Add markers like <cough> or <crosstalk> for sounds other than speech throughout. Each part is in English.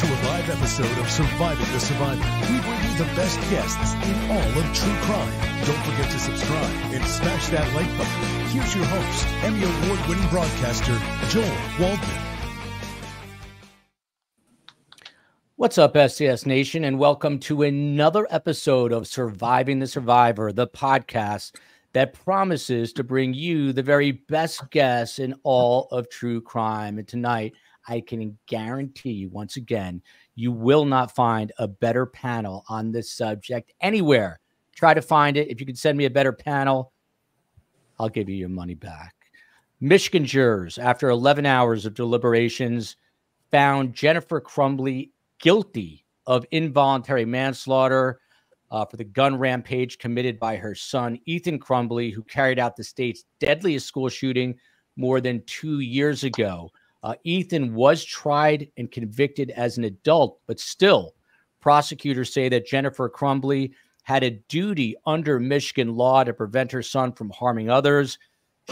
to a live episode of Surviving the Survivor. We bring you the best guests in all of true crime. Don't forget to subscribe and smash that like button. Here's your host, Emmy Award winning broadcaster, Joel Waldman. What's up, STS Nation, and welcome to another episode of Surviving the Survivor, the podcast that promises to bring you the very best guests in all of true crime. And tonight, I can guarantee you once again, you will not find a better panel on this subject anywhere. Try to find it. If you can send me a better panel, I'll give you your money back. Michigan jurors, after 11 hours of deliberations, found Jennifer Crumbley guilty of involuntary manslaughter uh, for the gun rampage committed by her son, Ethan Crumbley, who carried out the state's deadliest school shooting more than two years ago. Uh, Ethan was tried and convicted as an adult, but still, prosecutors say that Jennifer Crumbley had a duty under Michigan law to prevent her son from harming others.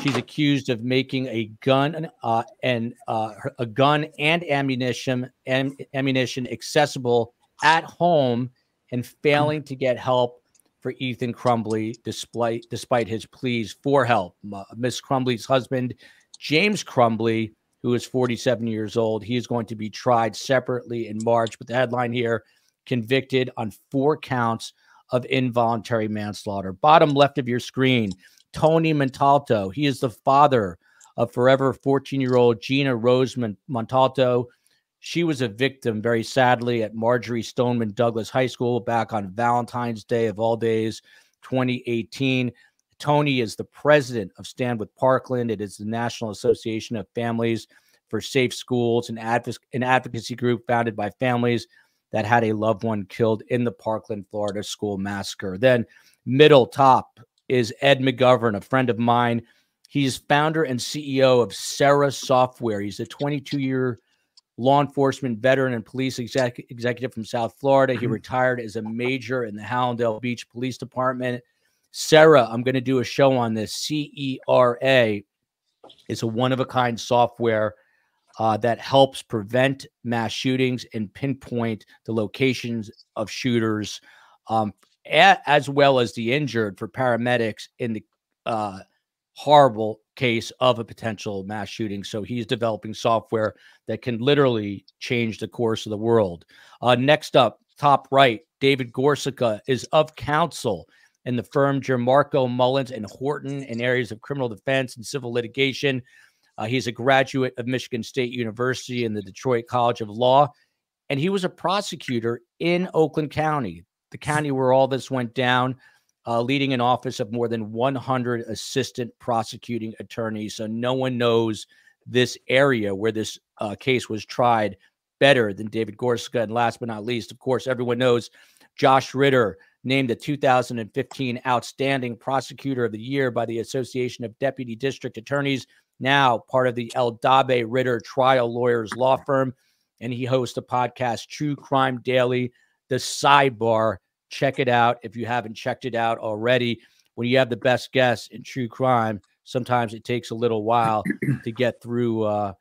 She's accused of making a gun uh, and uh, a gun and ammunition and ammunition accessible at home and failing to get help for Ethan Crumbley despite despite his pleas for help. Miss Crumbley's husband, James Crumbley, who is 47 years old, he is going to be tried separately in March. But the headline here: convicted on four counts of involuntary manslaughter. Bottom left of your screen. Tony Montalto. He is the father of forever 14 year old Gina Rose Montalto. She was a victim, very sadly, at Marjory Stoneman Douglas High School back on Valentine's Day of all days, 2018. Tony is the president of Stand with Parkland. It is the National Association of Families for Safe Schools, an, adv- an advocacy group founded by families that had a loved one killed in the Parkland, Florida school massacre. Then, middle top, is Ed McGovern, a friend of mine. He's founder and CEO of CERA Software. He's a 22 year law enforcement veteran and police exec- executive from South Florida. He mm-hmm. retired as a major in the Hallandale Beach Police Department. CERA, I'm going to do a show on this. CERA is a one of a kind software uh, that helps prevent mass shootings and pinpoint the locations of shooters um, as well as the injured for paramedics in the uh, horrible case of a potential mass shooting. So he's developing software that can literally change the course of the world. Uh, next up, top right, David Gorcyca is of counsel in the firm Giarmarco Mullins and Horton in areas of criminal defense and civil litigation. Uh, he's a graduate of Michigan State University and the Detroit College of Law, and he was a prosecutor in Oakland County the county where all this went down, uh, leading an office of more than 100 assistant prosecuting attorneys. So no one knows this area where this uh, case was tried better than David Gorcyca. And last but not least, of course, everyone knows Josh Ritter, named the 2015 Outstanding Prosecutor of the Year by the Association of Deputy District Attorneys, now part of the Eldabe Ritter Trial Lawyers Law Firm. And he hosts a podcast, True Crime Daily the sidebar. Check it out if you haven't checked it out already. When you have the best guests in true crime, sometimes it takes a little while to get through uh,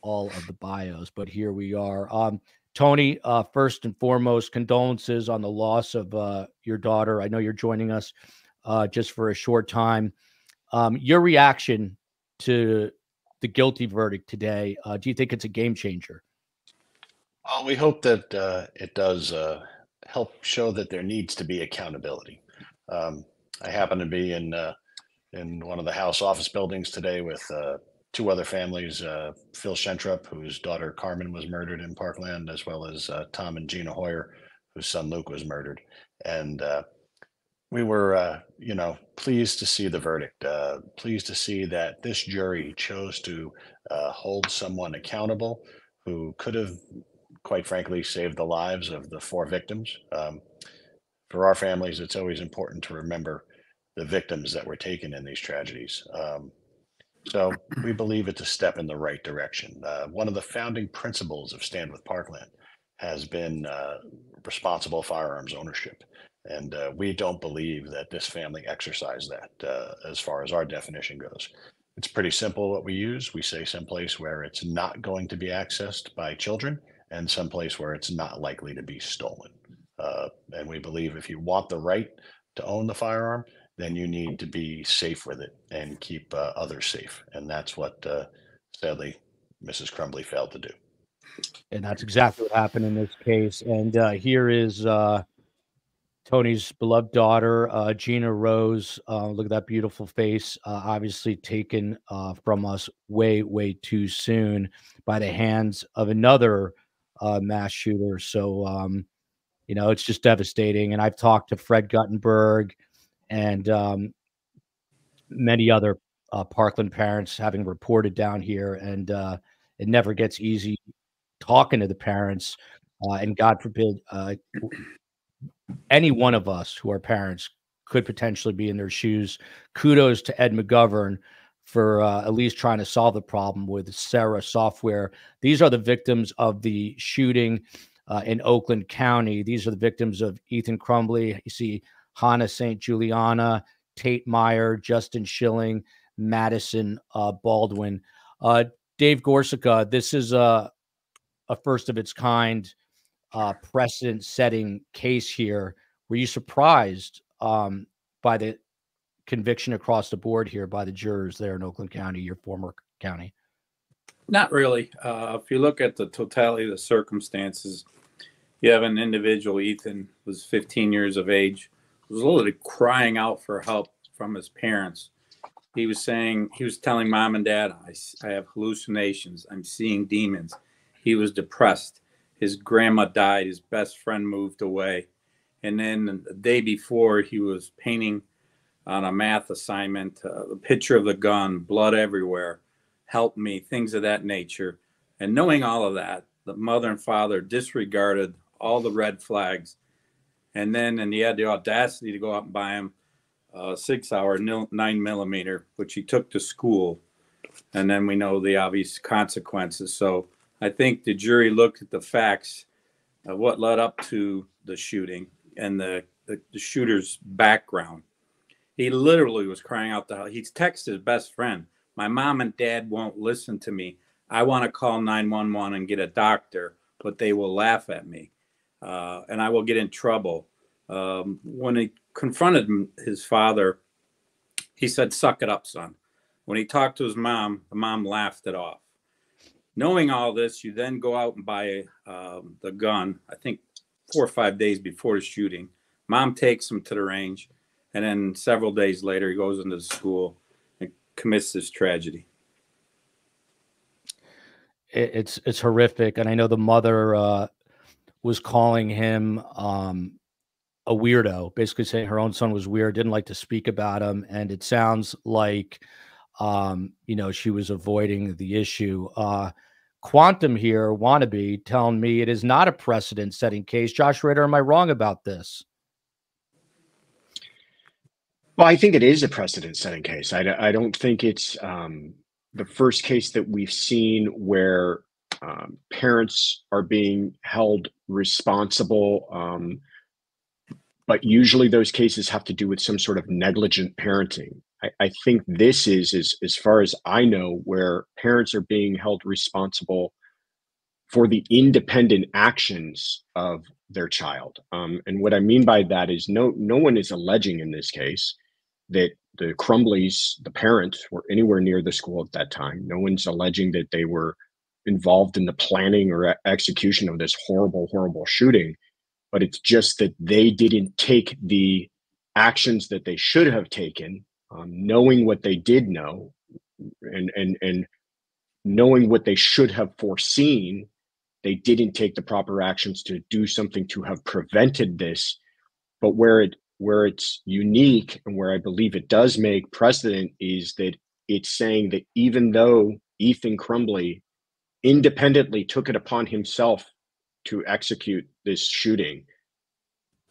all of the bios, but here we are. Um, Tony, uh, first and foremost, condolences on the loss of uh, your daughter. I know you're joining us uh, just for a short time. Um, your reaction to the guilty verdict today, uh, do you think it's a game changer? We hope that uh, it does uh, help show that there needs to be accountability. Um, I happen to be in in one of the House office buildings today with two other families: uh, Phil Schentrup, whose daughter Carmen was murdered in Parkland, as well as uh, Tom and Gina Hoyer, whose son Luke was murdered. And we were, you know, pleased to see the verdict. pleased to see that this jury chose to hold someone accountable who could have quite frankly, saved the lives of the four victims. Um, for our families, it's always important to remember the victims that were taken in these tragedies. Um, so we believe it's a step in the right direction. Uh, one of the founding principles of Stand with Parkland has been uh, responsible firearms ownership. And uh, we don't believe that this family exercised that uh, as far as our definition goes. It's pretty simple what we use. We say someplace where it's not going to be accessed by children and someplace where it's not likely to be stolen. Uh, and we believe if you want the right to own the firearm, then you need to be safe with it and keep uh, others safe. And that's what uh, sadly Mrs. Crumbley failed to do. And that's exactly what happened in this case. And uh, here is uh, Tony's beloved daughter, uh, Gina Rose. Uh, look at that beautiful face, obviously taken from us way, way too soon by the hands of another mass shooter. So, um, you know, it's just devastating. And I've talked to Fred Guttenberg and um, many other uh, Parkland parents having reported down here, and uh, it never gets easy talking to the parents. Uh, and God forbid, uh, any one of us who are parents could potentially be in their shoes. Kudos to Ed McGovern for uh, at least trying to solve the problem with CERA Software. These are the victims of the shooting uh, in Oakland County. These are the victims of Ethan Crumbley. You see Hannah St. Juliana, Tate Meyer, Justin Schilling, Madison uh, Baldwin. Uh, Dave Gorcyca, this is a, a first of its kind uh, precedent setting case here. Were you surprised um, by the conviction across the board here by the jurors there in Oakland County, your former county? Not really. Uh, if you look at the totality of the circumstances, you have an individual, Ethan, was 15 years of age, was literally crying out for help from his parents. He was saying, he was telling mom and dad, I, I have hallucinations. I'm seeing demons. He was depressed. His grandma died. His best friend moved away. And then the day before, he was painting on a math assignment, uh, the picture of the gun, blood everywhere, help me, things of that nature. And knowing all of that, the mother and father disregarded all the red flags. And then, and he had the audacity to go out and buy him a SIG Sauer nine millimeter, which he took to school. And then we know the obvious consequences. So I think the jury looked at the facts of what led up to the shooting and the, the, the shooter's background he literally was crying out the. He's texted his best friend. My mom and dad won't listen to me. I want to call 911 and get a doctor, but they will laugh at me. Uh, and I will get in trouble. Um, when he confronted his father, he said, Suck it up, son. When he talked to his mom, the mom laughed it off. Knowing all this, you then go out and buy um, the gun, I think four or five days before the shooting. Mom takes him to the range. And then several days later, he goes into the school and commits this tragedy. It's it's horrific, and I know the mother uh, was calling him um, a weirdo, basically saying her own son was weird, didn't like to speak about him, and it sounds like um, you know she was avoiding the issue. Uh, Quantum here, wannabe, telling me it is not a precedent-setting case. Josh Ritter, am I wrong about this? Well, I think it is a precedent setting case. I, I don't think it's um, the first case that we've seen where um, parents are being held responsible. Um, but usually those cases have to do with some sort of negligent parenting. I, I think this is, is, as far as I know, where parents are being held responsible for the independent actions of their child. Um, and what I mean by that is no no one is alleging in this case that the Crumbleys, the parents, were anywhere near the school at that time. No one's alleging that they were involved in the planning or execution of this horrible, horrible shooting. But it's just that they didn't take the actions that they should have taken, um, knowing what they did know, and and and knowing what they should have foreseen. They didn't take the proper actions to do something to have prevented this. But where it where it's unique and where I believe it does make precedent is that it's saying that even though Ethan Crumbley independently took it upon himself to execute this shooting,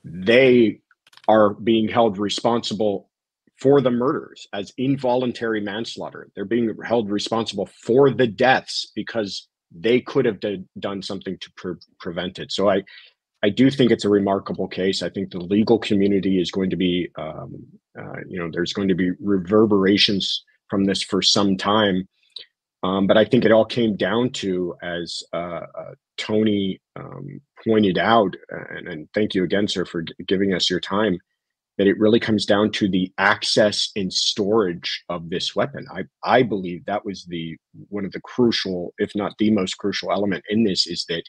they are being held responsible for the murders as involuntary manslaughter. They're being held responsible for the deaths because they could have done something to pre- prevent it. So I, I do think it's a remarkable case. I think the legal community is going to be, um, uh, you know, there's going to be reverberations from this for some time. Um, but I think it all came down to, as uh, uh, Tony um, pointed out, and, and, thank you again, sir, for giving us your time, that it really comes down to the access and storage of this weapon. I, I believe that was the one of the crucial, if not the most crucial element in this, is that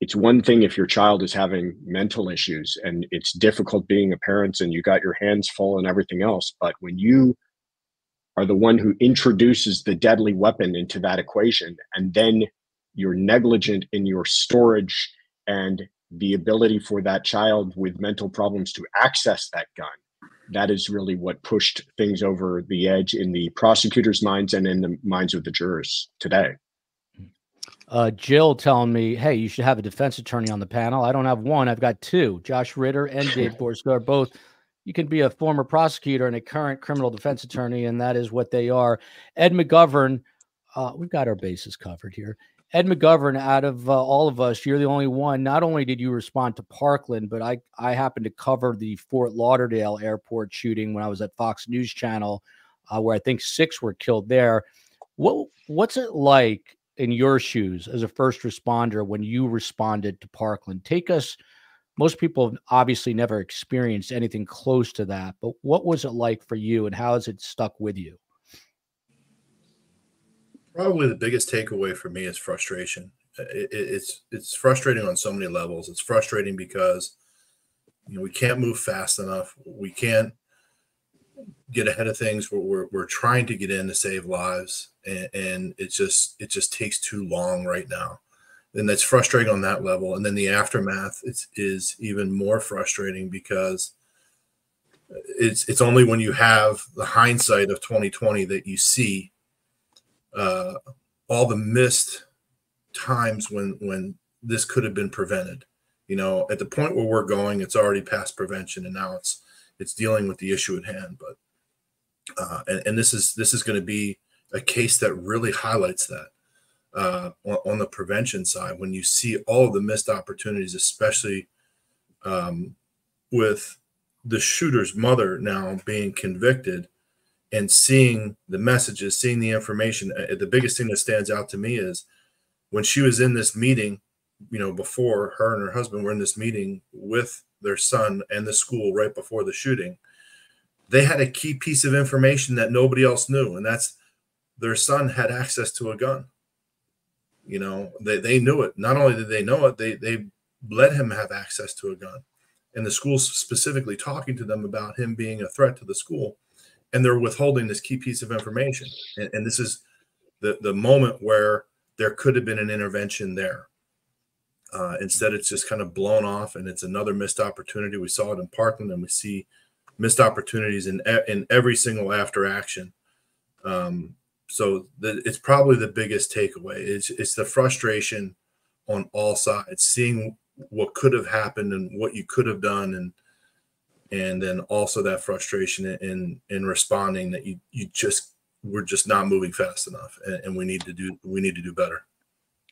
it's one thing if your child is having mental issues and it's difficult being a parent and you got your hands full and everything else, but when you are the one who introduces the deadly weapon into that equation and then you're negligent in your storage and the ability for that child with mental problems to access that gun. That is really what pushed things over the edge in the prosecutors minds and in the minds of the jurors today. Uh, jill telling me hey you should have a defense attorney on the panel. I don't have one. I've got two josh ritter and dave <laughs> borsko are both you can be a former prosecutor and a current criminal defense attorney, and that is what they are. Ed McGovern, uh, we've got our bases covered here. Ed McGovern, out of uh, all of us, you're the only one. Not only did you respond to Parkland, but I I happened to cover the Fort Lauderdale airport shooting when I was at Fox News Channel, uh, where I think six were killed there. What what's it like in your shoes as a first responder when you responded to Parkland? Take us most people have obviously never experienced anything close to that. But what was it like for you and how has it stuck with you? Probably the biggest takeaway for me is frustration. It, it, it's it's frustrating on so many levels. It's frustrating because you know we can't move fast enough. We can't get ahead of things. We're, we're, we're trying to get in to save lives, and, and it just it just takes too long right now and that's frustrating on that level. And then the aftermath is, is even more frustrating because it's it's only when you have the hindsight of 2020 that you see uh, all the missed times when when this could have been prevented. You know, at the point where we're going, it's already past prevention, and now it's it's dealing with the issue at hand. But uh, and, and this is this is going to be a case that really highlights that uh, on, the prevention side when you see all the missed opportunities, especially um, with the shooter's mother now being convicted and seeing the messages, seeing the information. Uh, the biggest thing that stands out to me is when she was in this meeting, you know, before her and her husband were in this meeting with their son and the school right before the shooting, they had a key piece of information that nobody else knew, and that's their son had access to a gun you know, they, they knew it. Not only did they know it, they they let him have access to a gun. And the school's specifically talking to them about him being a threat to the school. And they're withholding this key piece of information. And, and this is the, the moment where there could have been an intervention there. Uh, instead, it's just kind of blown off, and it's another missed opportunity. We saw it in Parkland, and we see missed opportunities in in every single after action. Um, so the, it's probably the biggest takeaway. It's it's the frustration on all sides, seeing what could have happened and what you could have done, and and then also that frustration in in responding that you you just we're just not moving fast enough, and, and we need to do we need to do better.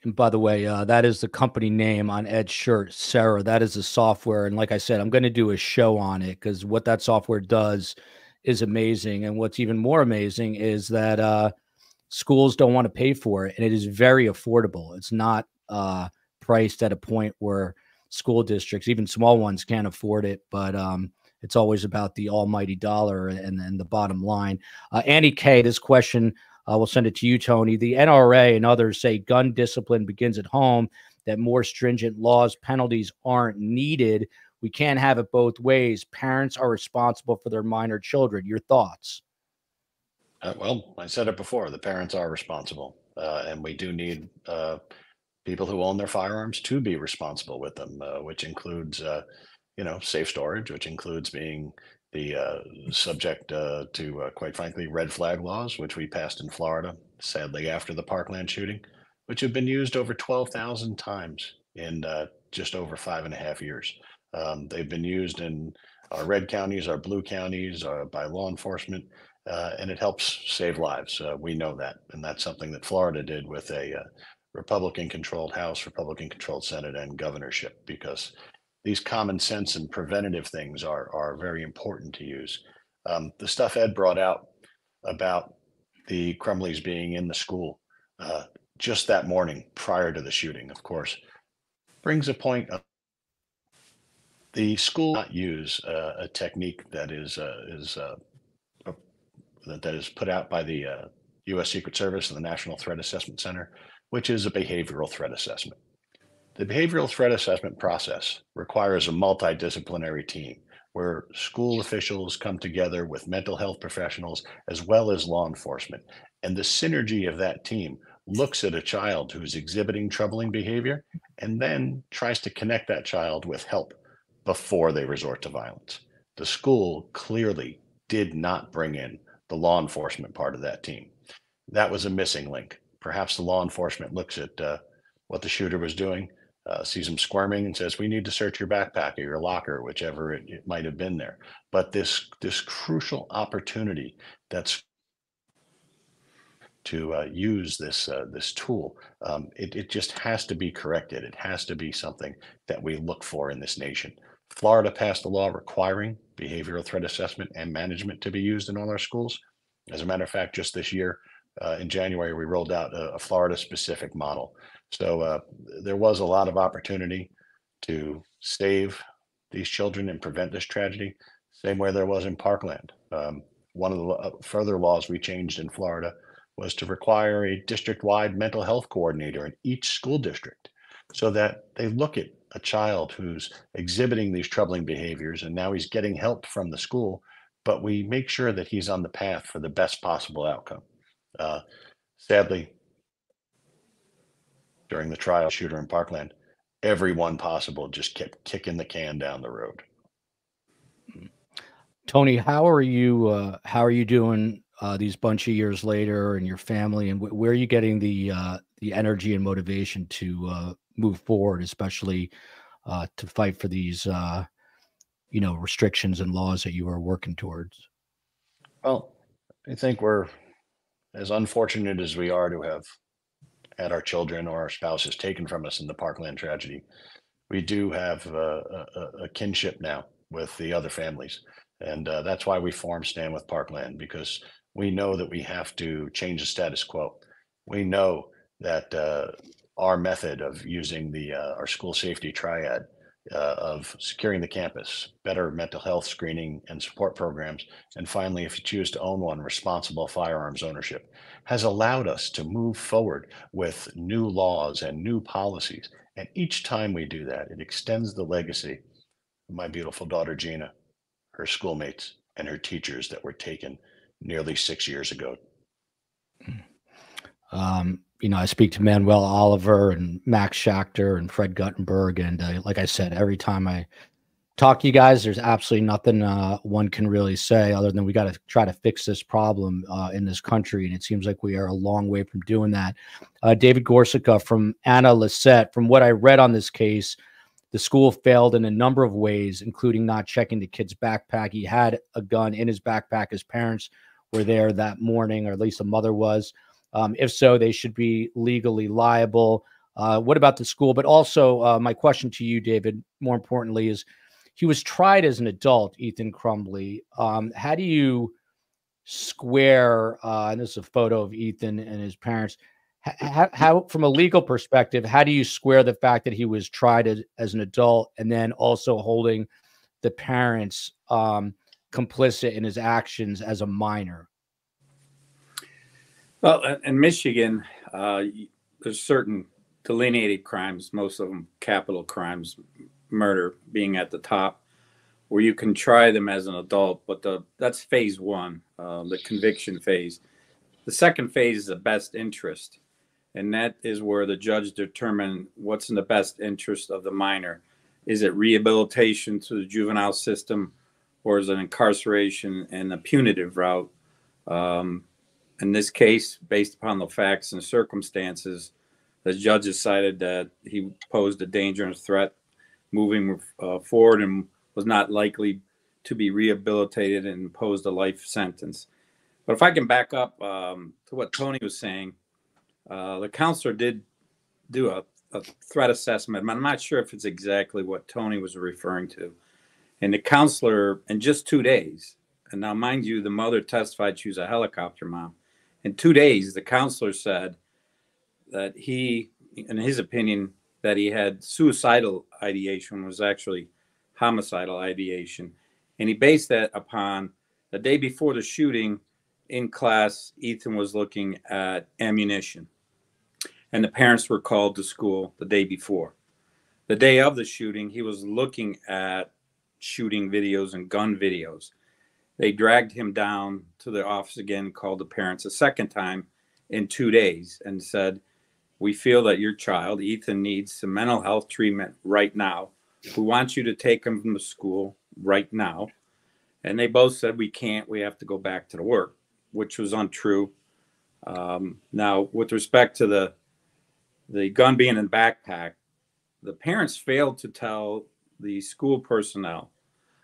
And by the way, uh, that is the company name on Ed's shirt, CERA. That is the software, and like I said, I'm going to do a show on it because what that software does is amazing. And what's even more amazing is that uh, schools don't want to pay for it and it is very affordable. It's not uh, priced at a point where school districts even small ones can't afford it but um, it's always about the almighty dollar and, and the bottom line. Uh, annie k this question uh, we'll send it to you tony. The nra and others say gun discipline begins at home that more stringent laws penalties aren't needed. We can't have it both ways. Parents are responsible for their minor children. Your thoughts uh, well, I said it before. The parents are responsible, uh, and we do need uh, people who own their firearms to be responsible with them, uh, which includes, uh, you know, safe storage, which includes being the uh, subject to, quite frankly, red flag laws, which we passed in Florida, sadly after the Parkland shooting, which have been used over twelve thousand times in just over five and a half years. Um, they've been used in our red counties, our blue counties, by law enforcement uh, and it helps save lives. Uh, we know that, and that's something that Florida did with a uh, Republican-controlled House, Republican-controlled Senate, and governorship, because these common sense and preventative things are are very important to use. Um, the stuff Ed brought out about the Crumbleys being in the school, uh, just that morning prior to the shooting, of course, brings a point of the school not use uh, a technique that is uh, is uh, that is put out by the U.S. Uh, Secret Service and the National Threat Assessment Center, which is a behavioral threat assessment. The behavioral threat assessment process requires a multidisciplinary team where school officials come together with mental health professionals as well as law enforcement. And the synergy of that team looks at a child who's exhibiting troubling behavior and then tries to connect that child with help before they resort to violence. The school clearly did not bring in the law enforcement part of that team. That was a missing link. Perhaps the law enforcement looks at uh, what the shooter was doing uh, sees him squirming and says, "We need to search your backpack or your locker, whichever it, it might have been there." But this this crucial opportunity that's to uh, use this uh, this tool, um, it, it just has to be corrected. It has to be something that we look for in this nation. Florida passed a law requiring behavioral threat assessment and management to be used in all our schools. As a matter of fact, just this year uh, in January, we rolled out a, a Florida specific model so uh, there was a lot of opportunity to save these children and prevent this tragedy, same way there was in Parkland. Um, one of the uh, further laws we changed in Florida was to require a district-wide mental health coordinator in each school district so that they look at a child who's exhibiting these troubling behaviors and now he's getting help from the school, but we make sure that he's on the path for the best possible outcome. Uh, sadly, during the trial shooter in Parkland, everyone possible just kept kicking the can down the road. Tony, how are you? Uh, how are you doing uh, these bunch of years later, and your family, and where are you getting the uh, the energy and motivation to uh, move forward, especially uh, to fight for these, uh, you know, restrictions and laws that you are working towards? Well, I think we're as unfortunate as we are to have had our children or our spouses taken from us in the Parkland tragedy, we do have a, a, a kinship now with the other families. And uh, that's why we formed Stand with Parkland, because we know that we have to change the status quo. We know that uh, our method of using the uh, our school safety triad uh, of securing the campus, better mental health screening and support programs, and finally, if you choose to own one, responsible firearms ownership, has allowed us to move forward with new laws and new policies. And each time we do that, it extends the legacy of my beautiful daughter, Gina, her schoolmates, and her teachers that were taken nearly six years ago. Um, you know, I speak to Manuel Oliver and Max Schachter and Fred Guttenberg. And uh, like I said, every time I talk to you guys, there's absolutely nothing uh, one can really say other than we got to try to fix this problem uh, in this country. And it seems like we are a long way from doing that. Uh, David Gorcyca from Anna Lissette, from what I read on this case, the school failed in a number of ways, including not checking the kid's backpack. He had a gun in his backpack. His parents were there that morning, or at least the mother was. Um, if so, they should be legally liable. Uh, what about the school? But also, uh, my question to you, David, more importantly, is he was tried as an adult, Ethan Crumbley. Um, how do you square, uh, and this is a photo of Ethan and his parents, how, how, from a legal perspective, how do you square the fact that he was tried as, as an adult and then also holding the parents um, complicit in his actions as a minor? Well, in Michigan, uh, there's certain delineated crimes, most of them capital crimes, murder being at the top, where you can try them as an adult, but the that's phase one, uh, the conviction phase. The second phase is the best interest, and that is where the judge determine what's in the best interest of the minor. Is it rehabilitation to the juvenile system, or is it incarceration and a punitive route? Um, in this case, based upon the facts and circumstances, the judge decided that he posed a dangerous threat moving uh, forward and was not likely to be rehabilitated and imposed a life sentence. But if I can back up um, to what Tony was saying, uh, the counselor did do a, a, threat assessment. I'm not sure if it's exactly what Tony was referring to. And the counselor, in just two days, and now mind you, the mother testified she was a helicopter mom in two days, the counselor said that he, in his opinion, that he had suicidal ideation was actually homicidal ideation. And he based that upon the day before the shooting in class, Ethan was looking at ammunition. And the parents were called to school the day before. The day of the shooting, he was looking at shooting videos and gun videos. They dragged him down to the office again, called the parents a second time in two days, and said, We feel that your child, Ethan, needs some mental health treatment right now. We want you to take him from the school right now. And they both said, We can't. We have to go back to the work, which was untrue. Um, now, with respect to the the gun being in the backpack, the parents failed to tell the school personnel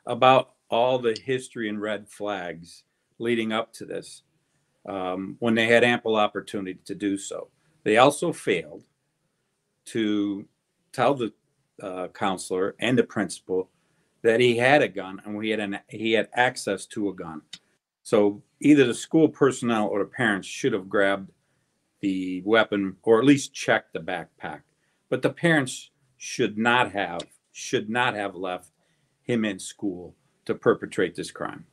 about all the history and red flags leading up to this um, when they had ample opportunity to do so. They also failed to tell the uh, counselor and the principal that he had a gun and had an, he had access to a gun. So either the school personnel or the parents should have grabbed the weapon or at least check the backpack. But the parents should not have should not have left him in school to perpetrate this crime.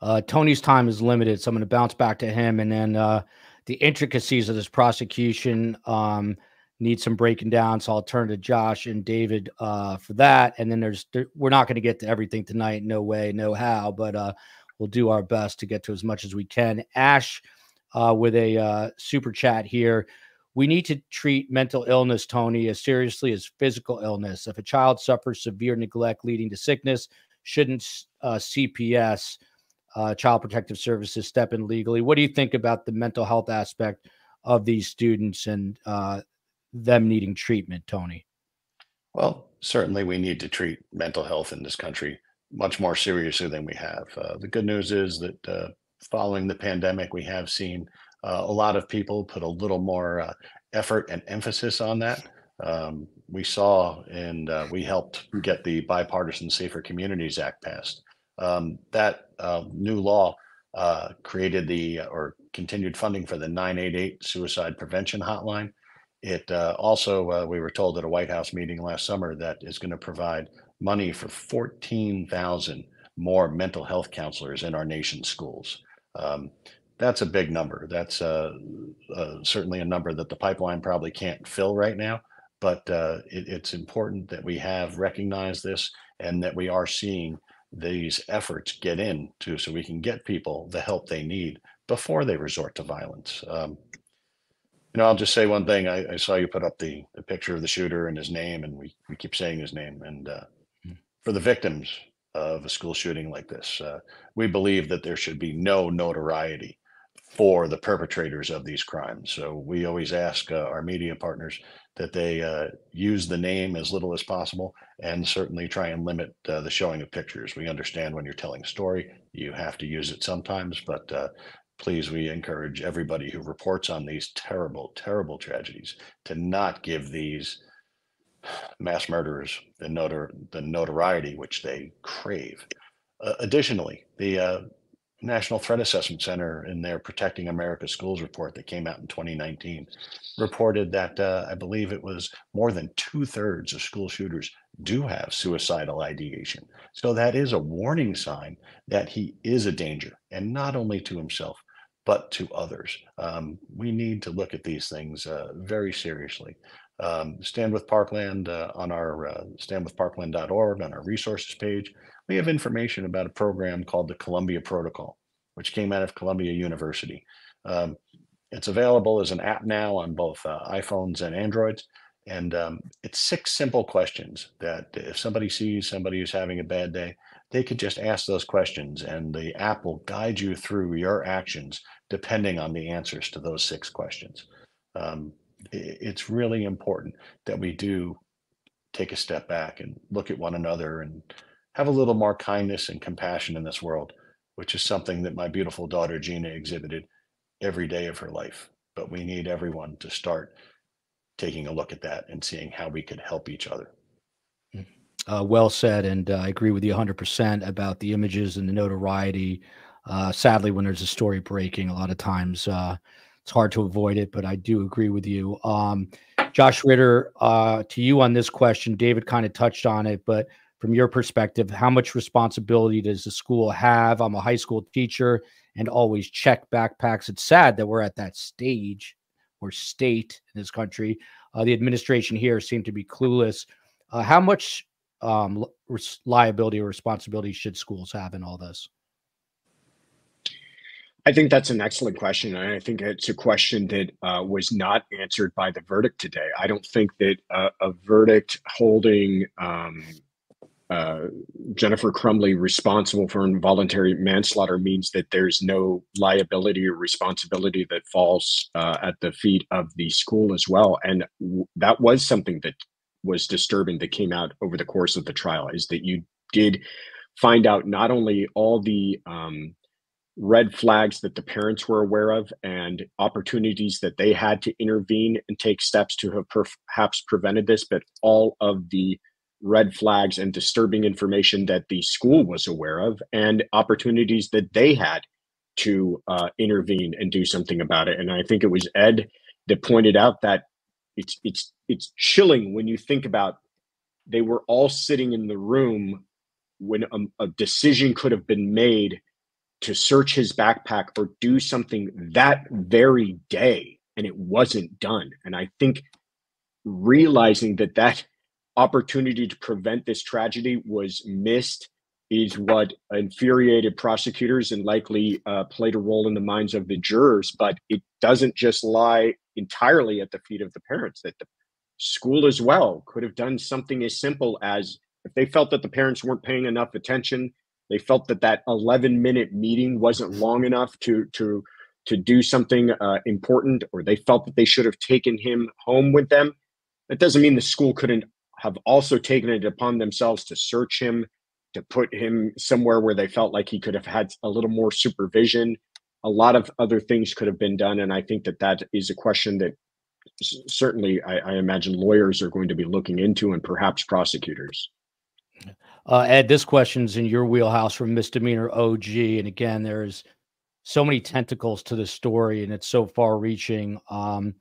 Uh, Tony's time is limited, so I'm going to bounce back to him, and then uh, the intricacies of this prosecution um, need some breaking down. So I'll turn to Josh and David uh, for that, and then there's there, we're not going to get to everything tonight, no way, no how, but uh, we'll do our best to get to as much as we can. Ash, uh, with a uh, super chat here. We need to treat mental illness, Tony, as seriously as physical illness. If a child suffers severe neglect leading to sickness, shouldn't uh, CPS, uh, Child Protective Services, step in legally? What do you think about the mental health aspect of these students and uh, them needing treatment, Tony? Well, certainly we need to treat mental health in this country much more seriously than we have. Uh, the good news is that following the pandemic, we have seen uh, a lot of people put a little more uh, effort and emphasis on that. Um, we saw and uh, we helped get the Bipartisan Safer Communities Act passed. Um, that uh, new law uh, created the or continued funding for the 988 suicide prevention hotline. It uh, also, we were told at a White House meeting last summer that is going to provide money for 14,000 more mental health counselors in our nation's schools. Um, that's a big number. That's uh, uh, certainly a number that the pipeline probably can't fill right now. But uh, it, it's important that we have recognized this and that we are seeing these efforts get in to so we can get people the help they need before they resort to violence. Um, you know, I'll just say one thing. I, I, saw you put up the, the picture of the shooter and his name, and we, we keep saying his name. And uh, hmm. for the victims of a school shooting like this, uh, we believe that there should be no notoriety for the perpetrators of these crimes. So we always ask uh, our media partners that they uh, use the name as little as possible and certainly try and limit uh, the showing of pictures. We understand when you're telling a story, you have to use it sometimes, but uh, please, we encourage everybody who reports on these terrible, terrible tragedies to not give these mass murderers the, notor- the notoriety which they crave. Uh, additionally, the uh, National Threat Assessment Center in their Protecting America Schools report that came out in 2019 reported that uh, I believe it was more than two thirds of school shooters do have suicidal ideation. So that is a warning sign that he is a danger, and not only to himself, but to others. Um, we need to look at these things uh, very seriously. Um, Stand with Parkland uh, on our uh, standwithparkland.org on our resources page we have information about a program called the Columbia Protocol, which came out of Columbia University. Um, it's available as an app now on both uh, iPhones and Androids. And um, it's six simple questions that if somebody sees somebody who's having a bad day, they could just ask those questions and the app will guide you through your actions depending on the answers to those six questions. Um, it's really important that we do take a step back and look at one another and have a little more kindness and compassion in this world, which is something that my beautiful daughter Gina exhibited every day of her life. But we need everyone to start taking a look at that and seeing how we could help each other. Mm-hmm. Uh, well said. And uh, I agree with you 100% about the images and the notoriety. Uh, sadly, when there's a story breaking, a lot of times uh, it's hard to avoid it, but I do agree with you. Um, Josh Ritter, uh, to you on this question, David kind of touched on it, but from your perspective, how much responsibility does the school have? I'm a high school teacher and always check backpacks. It's sad that we're at that stage or state in this country. Uh, the administration here seem to be clueless. Uh, how much um, liability or responsibility should schools have in all this? I think that's an excellent question. And I think it's a question that uh, was not answered by the verdict today. I don't think that uh, a verdict holding um, uh, Jennifer Crumbley responsible for involuntary manslaughter means that there's no liability or responsibility that falls uh, at the feet of the school as well. And that was something that was disturbing that came out over the course of the trial is that you did find out not only all the um, red flags that the parents were aware of and opportunities that they had to intervene and take steps to have perhaps prevented this, but all of the red flags and disturbing information that the school was aware of and opportunities that they had to uh, intervene and do something about it. And I think it was Ed that pointed out that it's it's it's chilling when you think about they were all sitting in the room when a, a decision could have been made to search his backpack or do something that very day and it wasn't done and i think realizing that that opportunity to prevent this tragedy was missed is what infuriated prosecutors and likely uh, played a role in the minds of the jurors. But it doesn't just lie entirely at the feet of the parents, that the school as well could have done something as simple as if they felt that the parents weren't paying enough attention, they felt that that 11 minute meeting wasn't long enough to, to, to do something uh, important, or they felt that they should have taken him home with them. That doesn't mean the school couldn't have also taken it upon themselves to search him, to put him somewhere where they felt like he could have had a little more supervision. A lot of other things could have been done. And I think that that is a question that certainly I, I imagine lawyers are going to be looking into and perhaps prosecutors. Uh, Ed, this question's in your wheelhouse from misdemeanor OG. And again, there's so many tentacles to the story and it's so far reaching. Um,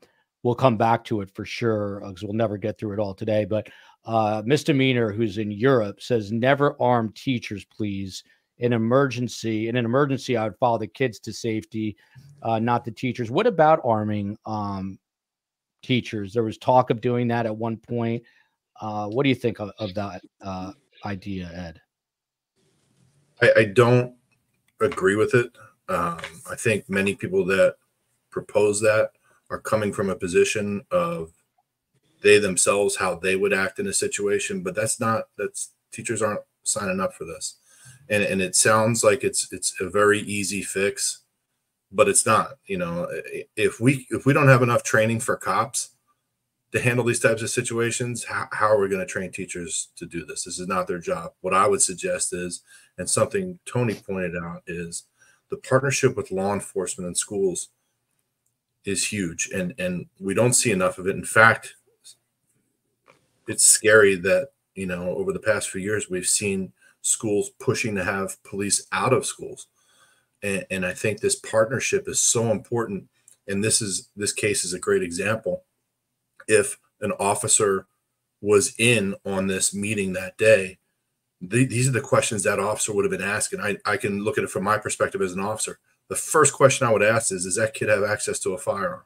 we'll come back to it for sure because we'll never get through it all today. But uh, misdemeanor, who's in Europe, says never arm teachers, please. In emergency, in an emergency, I would follow the kids to safety, uh, not the teachers. What about arming um, teachers? There was talk of doing that at one point. Uh, what do you think of, of that uh, idea, Ed? I, I, don't agree with it. Um, I think many people that propose that are coming from a position of they themselves how they would act in a situation but that's not that's teachers aren't signing up for this and and it sounds like it's it's a very easy fix but it's not you know if we if we don't have enough training for cops to handle these types of situations how, how are we going to train teachers to do this? This is not their job. What i would suggest is and something tony pointed out is the partnership with law enforcement and schools is huge and and we don't see enough of it. In fact it's scary that you know over the past few years we've seen schools pushing to have police out of schools. And, and i think this partnership is so important and this is this case is a great example if an officer was in on this meeting that day the, these are the questions that officer would have been asking I, I can look at it from my perspective as an officer the first question I would ask is, does that kid have access to a firearm?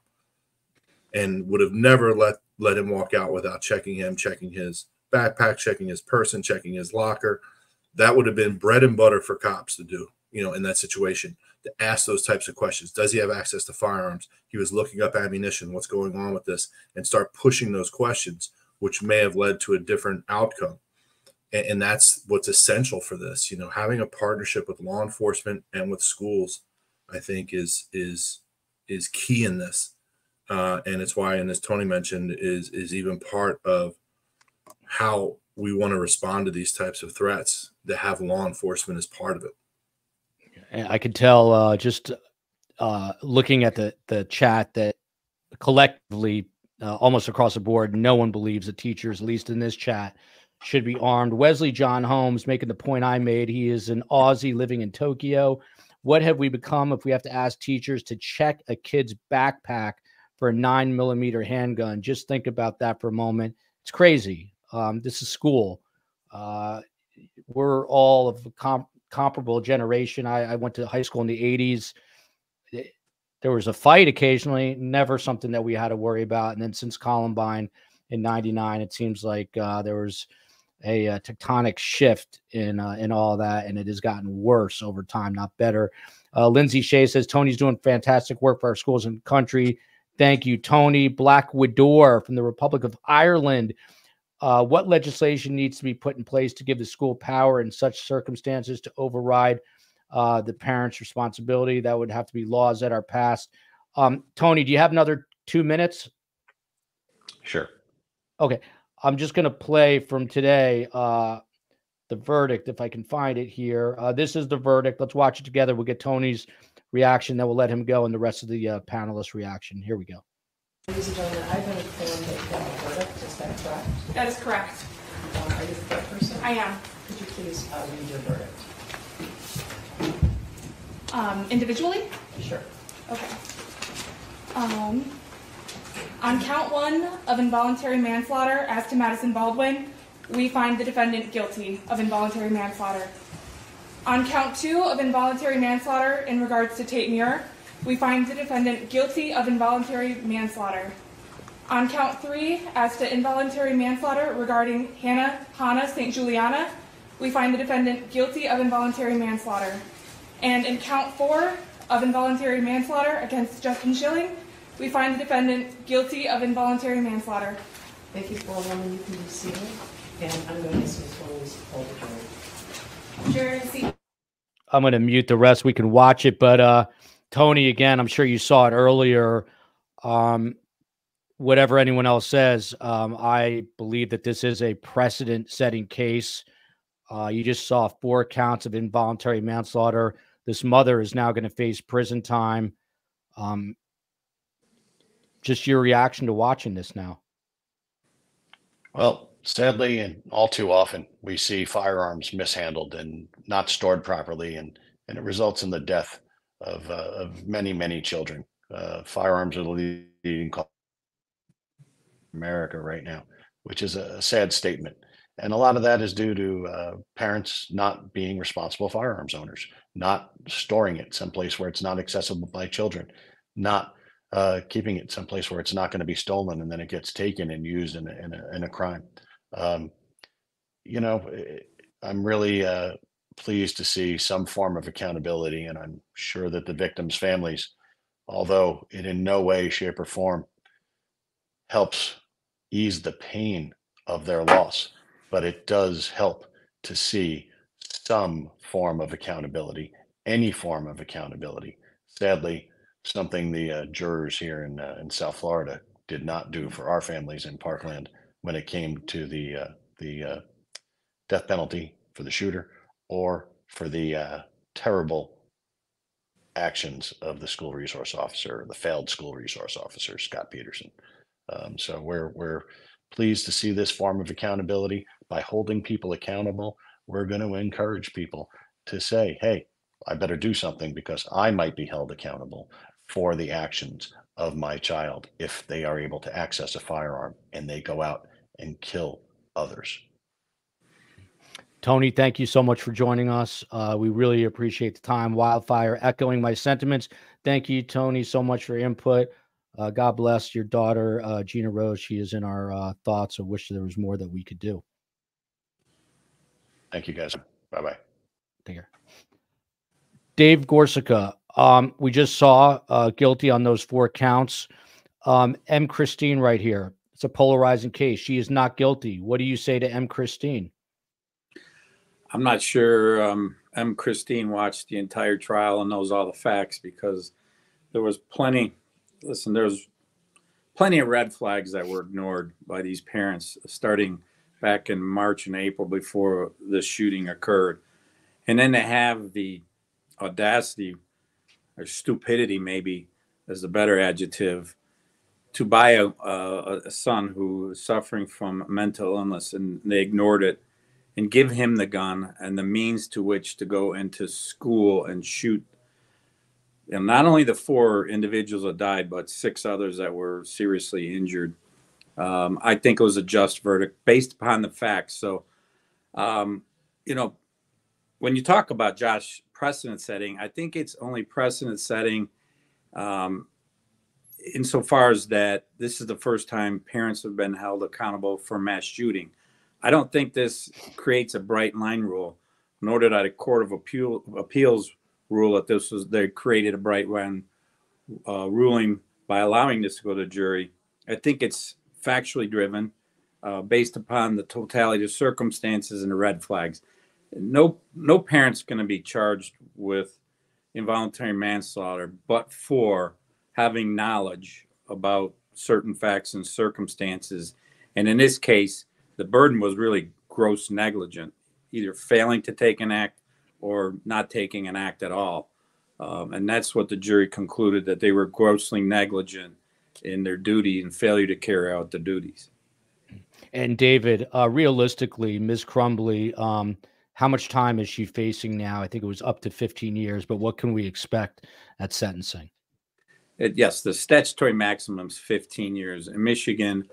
And would have never let let him walk out without checking him, checking his backpack, checking his person, checking his locker. That would have been bread and butter for cops to do, you know, in that situation, to ask those types of questions. Does he have access to firearms? He was looking up ammunition, what's going on with this, and start pushing those questions, which may have led to a different outcome. And, and that's what's essential for this, you know, having a partnership with law enforcement and with schools I think is is is key in this, uh, and it's why, and as Tony mentioned, is is even part of how we want to respond to these types of threats. To have law enforcement as part of it. I could tell uh, just uh, looking at the the chat that collectively, uh, almost across the board, no one believes that teachers, at least in this chat, should be armed. Wesley John Holmes making the point I made. He is an Aussie living in Tokyo What have we become if we have to ask teachers to check a kid's backpack for a nine millimeter handgun? Just think about that for a moment. It's crazy. Um, this is school. Uh, we're all of a comp- comparable generation. I, I, went to high school in the 80s. There was a fight occasionally, never something that we had to worry about. And then since Columbine in 99, it seems like uh, there was a, a, tectonic shift in uh, in all that, and it has gotten worse over time, not better. Uh, Lindsay Shea says Tony's doing fantastic work for our schools and country. Thank you, Tony. Black Widor from the Republic of Ireland uh, what legislation needs to be put in place to give the school power in such circumstances to override uh, the parents' responsibility? That would have to be laws that are passed. Um, Tony, do you have another two minutes? Sure. Okay. I'm just going to play from today uh, the verdict, if I can find it here. Uh, this is the verdict. Let's watch it together. We'll get Tony's reaction, then we'll let him go, and the rest of the uh, panelists' reaction. Here we go. Ladies and gentlemen, I've been informed that you have a verdict, is that correct? That is correct. Um, Are you the correct person? I am. Could you please uh, read your verdict? Um, individually? Sure. Okay. Um, on count one of involuntary manslaughter as to Madisyn Baldwin, we find the defendant guilty of involuntary manslaughter. On count two of involuntary manslaughter in regards to Tate Myre, we find the defendant guilty of involuntary manslaughter. On count three, as to involuntary manslaughter regarding Hannah Hannah St. Juliana, we find the defendant guilty of involuntary manslaughter. And in count four of involuntary manslaughter against Justin Shilling, we find the defendant guilty of involuntary manslaughter. Thank you, Forewoman. You can be seated. And I'm going to ask Ms. Williams the jury. Jury I'm going to mute the rest. We can watch it, but uh, Tony, again, I'm sure you saw it earlier. Um, whatever anyone else says, um, I believe that this is a precedent setting case. Uh, you just saw four counts of involuntary manslaughter. This mother is now going to face prison time. Um, just your reaction to watching this now. Well, sadly, and all too often, we see firearms mishandled and not stored properly, and, and it results in the death of, uh, of many, many children. Uh, firearms are the leading cause America right now, which is a sad statement. And a lot of that is due to uh, parents not being responsible firearms owners, not storing it someplace where it's not accessible by children, not uh, keeping it someplace where it's not going to be stolen and then it gets taken and used in a, in a, in a crime. Um, you know, I'm really uh, pleased to see some form of accountability. And I'm sure that the victims' families, although it in no way, shape, or form helps ease the pain of their loss, but it does help to see some form of accountability, any form of accountability. Sadly, something the uh, jurors here in uh, in South Florida did not do for our families in Parkland when it came to the uh, the uh, death penalty for the shooter or for the uh, terrible actions of the school resource officer, the failed school resource officer, Scot Peterson. Um, so we're we're pleased to see this form of accountability by holding people accountable. We're going to encourage people to say, "Hey, I better do something because I might be held accountable for the actions of my child if they are able to access a firearm and they go out and kill others." Tony, thank you so much for joining us. Uh, we really appreciate the time. Wildfire echoing my sentiments. Thank you, Tony, so much for input. Uh, God bless your daughter, uh, Gina Rose. She is in our uh, thoughts. I wish there was more that we could do. Thank you, guys. Bye bye. Take care. Dave Gorcyca, um, we just saw uh, guilty on those four counts. Um, M. Christine, right here. It's a polarizing case. She is not guilty. What do you say to M. Christine? I'm not sure um, M. Christine watched the entire trial and knows all the facts because there was plenty. Listen, there's plenty of red flags that were ignored by these parents starting back in March and April before the shooting occurred, and then to have the audacity or stupidity, maybe is a better adjective, to buy a, a, a son who is suffering from mental illness, and they ignored it and give him the gun and the means to which to go into school and shoot and not only the four individuals that died, but six others that were seriously injured. Um, I think it was a just verdict based upon the facts. So, um, you know, when you talk about Josh precedent setting, I think it's only precedent setting um, insofar as that this is the first time parents have been held accountable for mass shooting. I don't think this creates a bright line rule, nor did I, the Court of Appeal, Appeals rule that this was they created a bright line uh, ruling by allowing this to go to jury. I think it's factually driven, uh, based upon the totality of circumstances and the red flags. No, no parent's going to be charged with involuntary manslaughter, but for having knowledge about certain facts and circumstances. And in this case, the burden was really gross negligent, either failing to take an act or not taking an act at all. Um, and that's what the jury concluded that they were grossly negligent in their duty and failure to carry out the duties. And David, uh, realistically, Ms. Crumbley, um, how much time is she facing now? I think it was up to 15 years, but what can we expect at sentencing? It, yes, the statutory maximum is 15 years. In Michigan,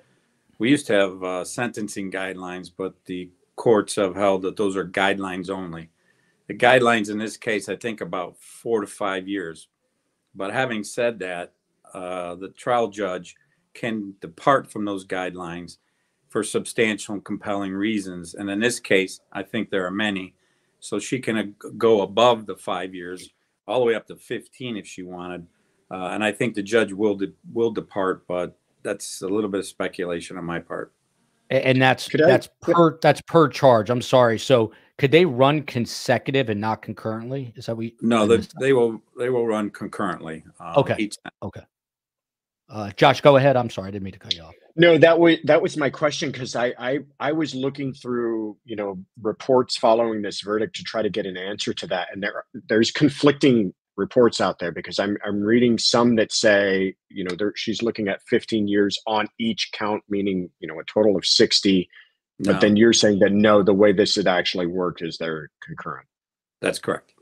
we used to have uh, sentencing guidelines, but the courts have held that those are guidelines only. The guidelines in this case, I think, about four to five years. But having said that, uh, the trial judge can depart from those guidelines for substantial and compelling reasons. And in this case, I think there are many. So she can uh, go above the five years, all the way up to 15 if she wanted. Uh, and I think the judge will de- will depart, but that's a little bit of speculation on my part. And that's could that's I, per that's per charge. I'm sorry. So could they run consecutive and not concurrently? Is that we? No, they, they will they will run concurrently. Uh, okay. Okay. Uh, Josh, go ahead. I'm sorry, I didn't mean to cut you off. No, that was that was my question because I, I I was looking through you know reports following this verdict to try to get an answer to that, and there there's conflicting reports out there because I'm I'm reading some that say you know she's looking at 15 years on each count, meaning you know a total of 60. No. But then you're saying that no, the way this had actually worked is they're concurrent. That's correct.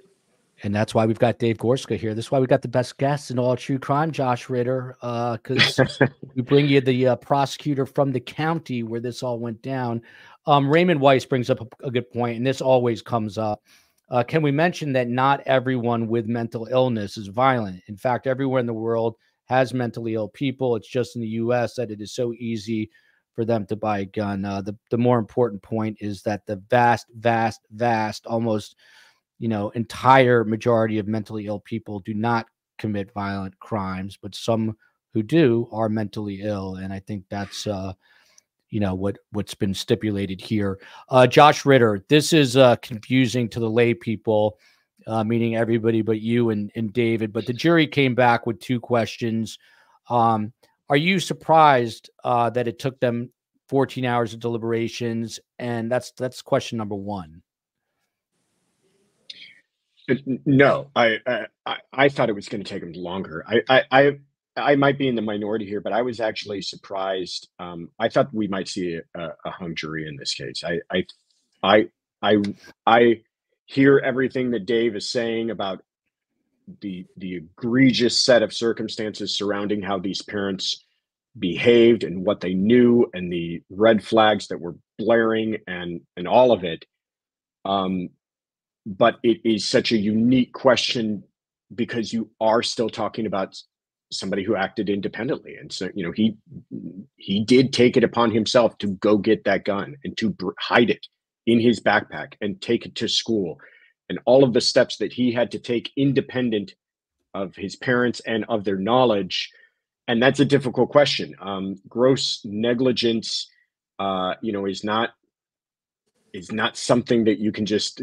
And that's why we've got Dave Gorcyca here. This is why we got the best guests in all true crime, Josh Ritter, because uh, <laughs> we bring you the uh, prosecutor from the county where this all went down. Um, Raymond Weiss brings up a, a, good point, and this always comes up. Uh, can we mention that not everyone with mental illness is violent? In fact, everywhere in the world has mentally ill people. It's just in the U.S. that it is so easy for them to buy a gun. Uh, the the more important point is that the vast, vast, vast, almost you know entire majority of mentally ill people do not commit violent crimes, but some who do are mentally ill, and I think that's uh, you know what what's been stipulated here. Uh, Josh Ritter, this is uh, confusing to the lay people, uh, meaning everybody but you and, and David. But the jury came back with two questions. Um, are you surprised uh, that it took them 14 hours of deliberations? And that's that's question number one. No, I I, I thought it was going to take them longer. I, I I I might be in the minority here, but I was actually surprised. Um, I thought we might see a, a hung jury in this case. I, I, I, I, I hear everything that Dave is saying about the the egregious set of circumstances surrounding how these parents behaved and what they knew and the red flags that were blaring and and all of it. Um, but it is such a unique question because you are still talking about somebody who acted independently and so you know he he did take it upon himself to go get that gun and to hide it in his backpack and take it to school and all of the steps that he had to take independent of his parents and of their knowledge and that's a difficult question um, gross negligence uh, you know is not is not something that you can just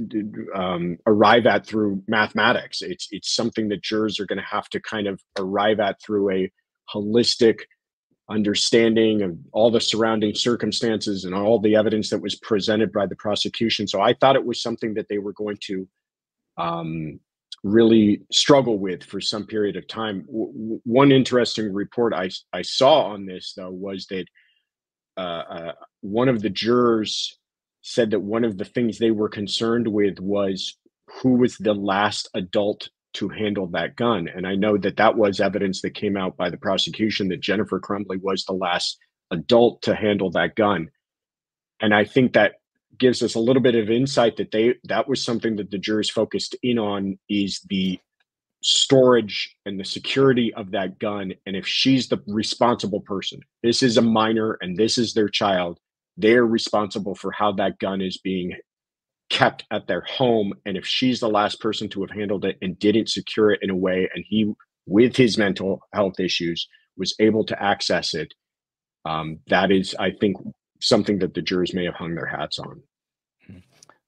um, arrive at through mathematics. It's it's something that jurors are going to have to kind of arrive at through a holistic understanding of all the surrounding circumstances and all the evidence that was presented by the prosecution. So I thought it was something that they were going to um, really struggle with for some period of time. W- one interesting report I I saw on this though was that uh, uh, one of the jurors said that one of the things they were concerned with was who was the last adult to handle that gun. And I know that that was evidence that came out by the prosecution that Jennifer Crumbley was the last adult to handle that gun. And I think that gives us a little bit of insight that they that was something that the jurors focused in on is the storage and the security of that gun and if she's the responsible person this is a minor and this is their child they're responsible for how that gun is being kept at their home and if she's the last person to have handled it and didn't secure it in a way and he with his mental health issues was able to access it um, that is i think something that the jurors may have hung their hats on.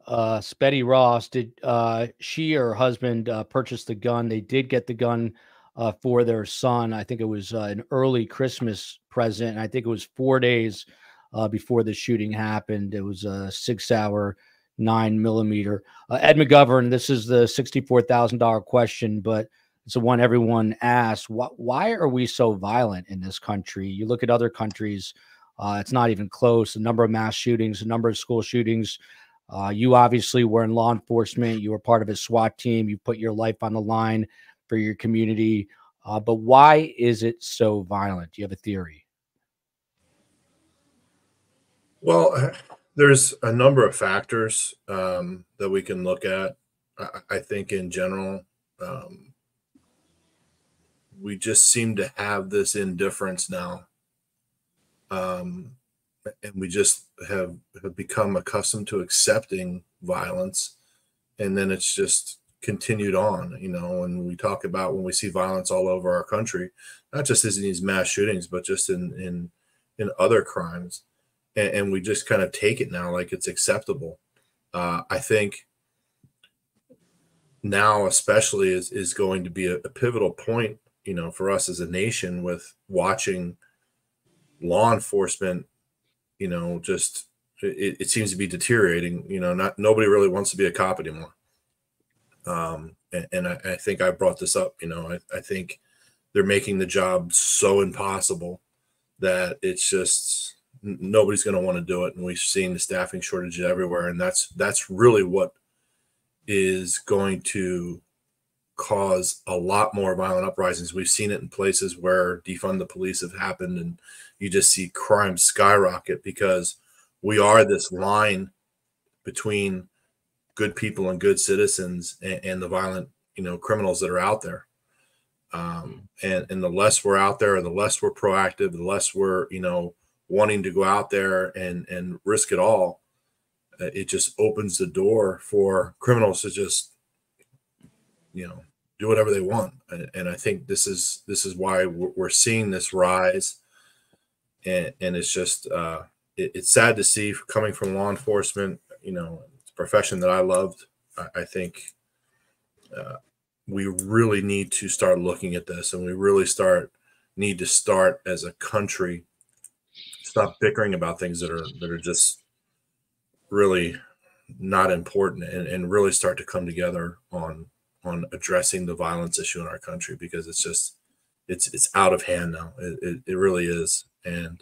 Uh Spetty Ross did uh she or her husband uh purchase the gun? They did get the gun uh for their son. I think it was uh, an early Christmas present I think it was 4 days uh before the shooting happened. It was a SIG Sauer 9 millimeter uh, Ed McGovern this is the $64,000 question but it's the one everyone asks why, why are we so violent in this country you look at other countries uh it's not even close the number of mass shootings the number of school shootings uh, you obviously were in law enforcement. You were part of a SWAT team. You put your life on the line for your community. Uh, but why is it so violent? Do you have a theory? Well, there's a number of factors um, that we can look at. I, I think in general, um, we just seem to have this indifference now. Um, and we just have, have become accustomed to accepting violence and then it's just continued on you know and we talk about when we see violence all over our country not just in these mass shootings but just in in in other crimes and, and we just kind of take it now like it's acceptable uh, i think now especially is is going to be a, a pivotal point you know for us as a nation with watching law enforcement you know, just it, it seems to be deteriorating. You know, not nobody really wants to be a cop anymore. Um, and, and I, I, think I brought this up. You know, I, I think they're making the job so impossible that it's just nobody's going to want to do it and we've seen the staffing shortages everywhere and that's that's really what is going to cause a lot more violent uprisings. We've seen it in places where defund the police have happened and you just see crime skyrocket because we are this line between good people and good citizens and, and the violent you know criminals that are out there. Um, and and the less we're out there the less we're proactive the less we're you know wanting to go out there and and risk it all uh, it just opens the door for criminals to just you know do whatever they want and, and i think this is this is why we're seeing this rise and and it's just uh, it, it's sad to see coming from law enforcement. You know, profession that I loved. I, I think uh, we really need to start looking at this, and we really start need to start as a country stop bickering about things that are that are just really not important and, and really start to come together on on addressing the violence issue in our country because it's just it's it's out of hand now. It, it, it really is. And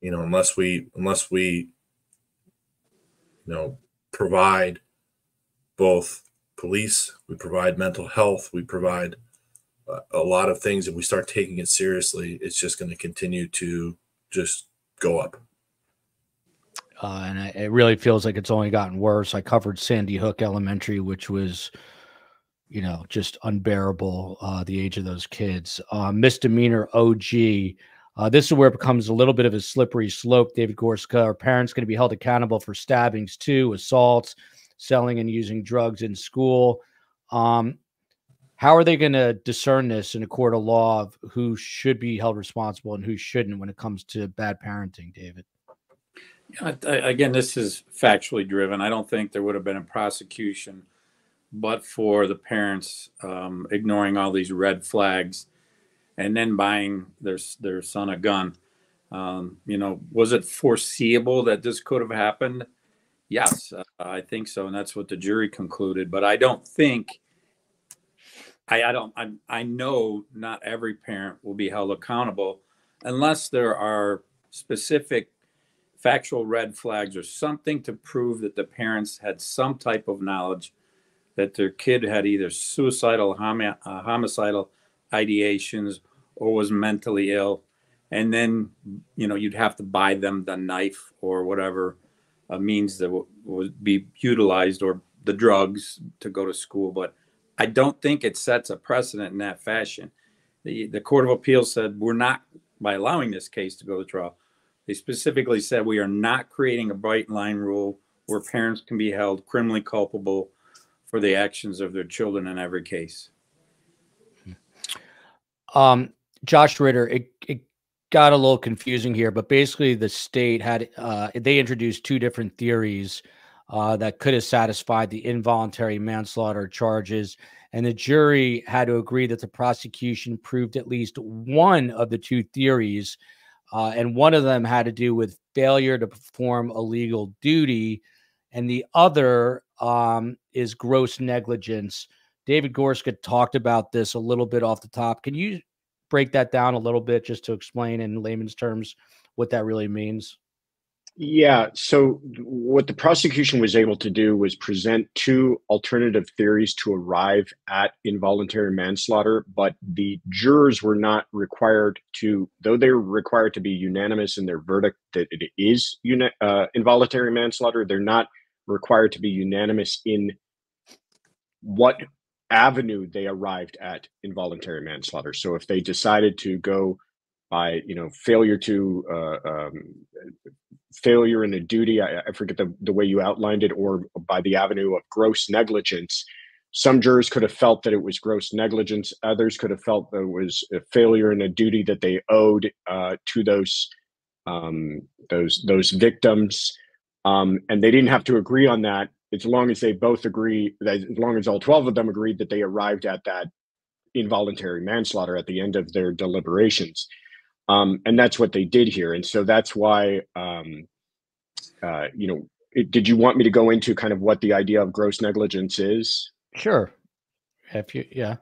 you know unless we unless we you know provide both police we provide mental health we provide a lot of things and we start taking it seriously it's just going to continue to just go up uh, and it really feels like it's only gotten worse i covered sandy hook elementary which was you know just unbearable uh, the age of those kids uh, misdemeanor og uh, this is where it becomes a little bit of a slippery slope, David Gorcyca. Are parents going to be held accountable for stabbings too, assaults, selling and using drugs in school? Um, how are they going to discern this in a court of law of who should be held responsible and who shouldn't when it comes to bad parenting, David? Again, this is factually driven. I don't think there would have been a prosecution, but for the parents um, ignoring all these red flags and then buying their their son a gun. Um, you know, was it foreseeable that this could have happened? Yes, uh, I think so, and that's what the jury concluded. But I don't think. I, I don't. I, I know not every parent will be held accountable unless there are specific factual red flags or something to prove that the parents had some type of knowledge that their kid had either suicidal, homi- uh, homicidal ideations, or was mentally ill, and then you know you'd have to buy them the knife or whatever uh, means that w- would be utilized or the drugs to go to school. But I don't think it sets a precedent in that fashion. The the Court of Appeals said we're not by allowing this case to go to trial. They specifically said we are not creating a bright line rule where parents can be held criminally culpable for the actions of their children in every case. Um, Josh Ritter, it, it got a little confusing here, but basically the state had uh, they introduced two different theories uh, that could have satisfied the involuntary manslaughter charges, and the jury had to agree that the prosecution proved at least one of the two theories, uh, and one of them had to do with failure to perform a legal duty, and the other um, is gross negligence. David Gorcyca talked about this a little bit off the top. Can you break that down a little bit just to explain in layman's terms what that really means? Yeah. So, what the prosecution was able to do was present two alternative theories to arrive at involuntary manslaughter, but the jurors were not required to, though they were required to be unanimous in their verdict that it is uni- uh, involuntary manslaughter, they're not required to be unanimous in what avenue they arrived at involuntary manslaughter. So, if they decided to go by, you know, failure to uh, um, failure in a duty, I, I forget the, the way you outlined it, or by the avenue of gross negligence. Some jurors could have felt that it was gross negligence. Others could have felt that it was a failure in a duty that they owed uh, to those um, those those victims, um, and they didn't have to agree on that. As long as they both agree, as long as all twelve of them agreed that they arrived at that involuntary manslaughter at the end of their deliberations. Um, and that's what they did here. And so that's why, um, uh, you know, it, did you want me to go into kind of what the idea of gross negligence is? Sure. If you, yeah.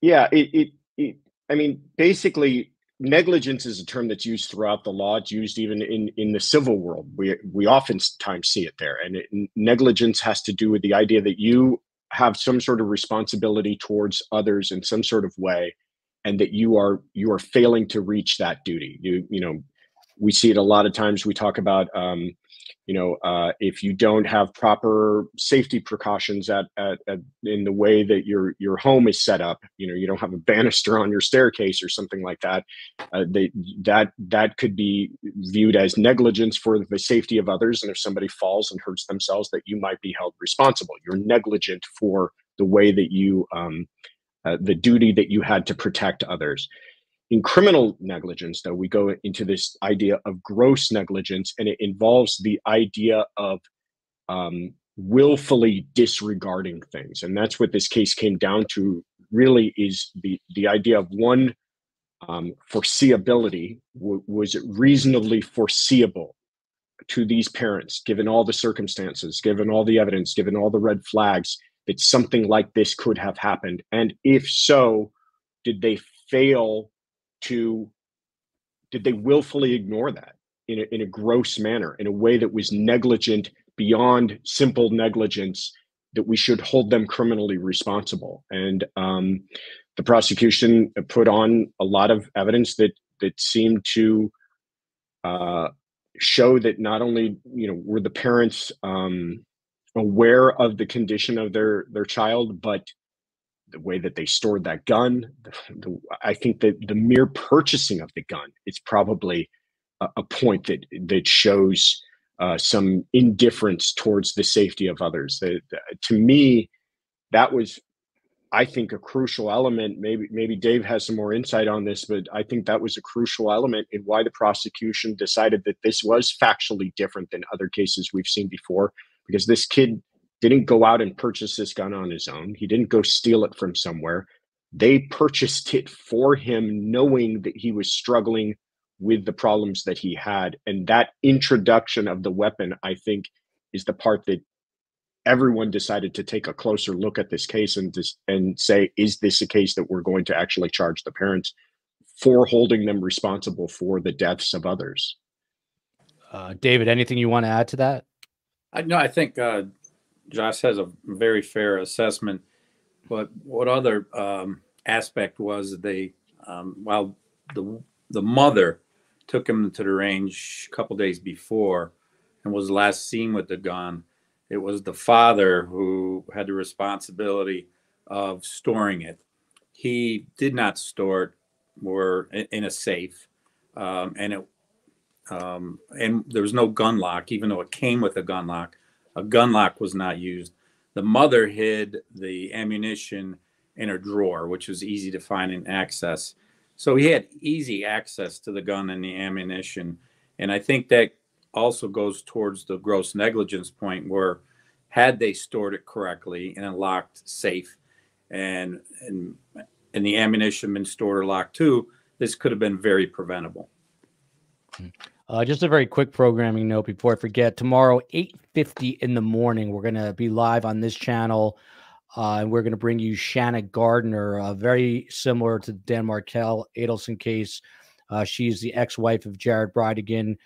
Yeah. It, it, it, I mean, basically, negligence is a term that's used throughout the law. It's used even in, in the civil world. We, we oftentimes see it there. And it, negligence has to do with the idea that you have some sort of responsibility towards others in some sort of way and that you are you are failing to reach that duty. You you know we see it a lot of times. We talk about um, you know uh, if you don't have proper safety precautions at, at, at, in the way that your your home is set up you know you don't have a banister on your staircase or something like that uh, they, that that could be viewed as negligence for the safety of others. And if somebody falls and hurts themselves that you might be held responsible. You're negligent for the way that you um, uh, the duty that you had to protect others. In criminal negligence, though, we go into this idea of gross negligence, and it involves the idea of um, willfully disregarding things, and that's what this case came down to. Really, is the the idea of one um, foreseeability w- was it reasonably foreseeable to these parents, given all the circumstances, given all the evidence, given all the red flags, that something like this could have happened? And if so, did they fail to, did they willfully ignore that in a, in a gross manner, in a way that was negligent beyond simple negligence that we should hold them criminally responsible? And um, the prosecution put on a lot of evidence that that seemed to uh, show that not only you know were the parents um, aware of the condition of their their child, but the way that they stored that gun, the, the, I think that the mere purchasing of the gun is probably a, a point that that shows uh, some indifference towards the safety of others. The, to me, that was, I think, a crucial element. Maybe maybe Dave has some more insight on this, but I think that was a crucial element in why the prosecution decided that this was factually different than other cases we've seen before because this kid didn't go out and purchase this gun on his own. He didn't go steal it from somewhere. They purchased it for him, knowing that he was struggling with the problems that he had. And that introduction of the weapon, I think, is the part that everyone decided to take a closer look at this case and just, and say, is this a case that we're going to actually charge the parents for holding them responsible for the deaths of others? Uh, David, anything you want to add to that? I no, I think uh, Josh has a very fair assessment. But what other um, aspect was they, um, while the the mother took him to the range a couple days before and was last seen with the gun, it was the father who had the responsibility of storing it. He did not store it or in a safe, um, and it um, and there was no gun lock, even though it came with a gun lock. A gun lock was not used. The mother hid the ammunition in a drawer, which was easy to find and access. So he had easy access to the gun and the ammunition. And I think that also goes towards the gross negligence point where had they stored it correctly in a locked safe and and and the ammunition been stored or locked too, this could have been very preventable. Uh, just a very quick programming note before I forget. Tomorrow, 8.50 in the morning, we're going to be live on this channel. Uh, and we're going to bring you Shanna Gardner, uh, very similar to Dan Markel Adelson case. Uh, she's the ex-wife of Jared Bridegan,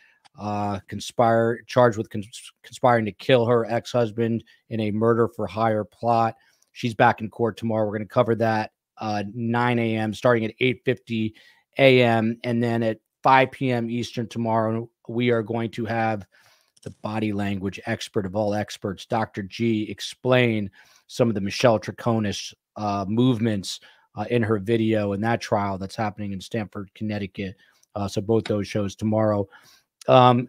uh, conspire charged with cons- conspiring to kill her ex-husband in a murder for hire plot. She's back in court tomorrow. We're going to cover that uh, 9 a.m. starting at 8:50 a.m. and then at 5 p.m. Eastern tomorrow, we are going to have the body language expert of all experts, Dr. G, explain some of the Michelle Troconis uh, movements uh, in her video in that trial that's happening in Stamford, Connecticut. Uh, so both those shows tomorrow. Um,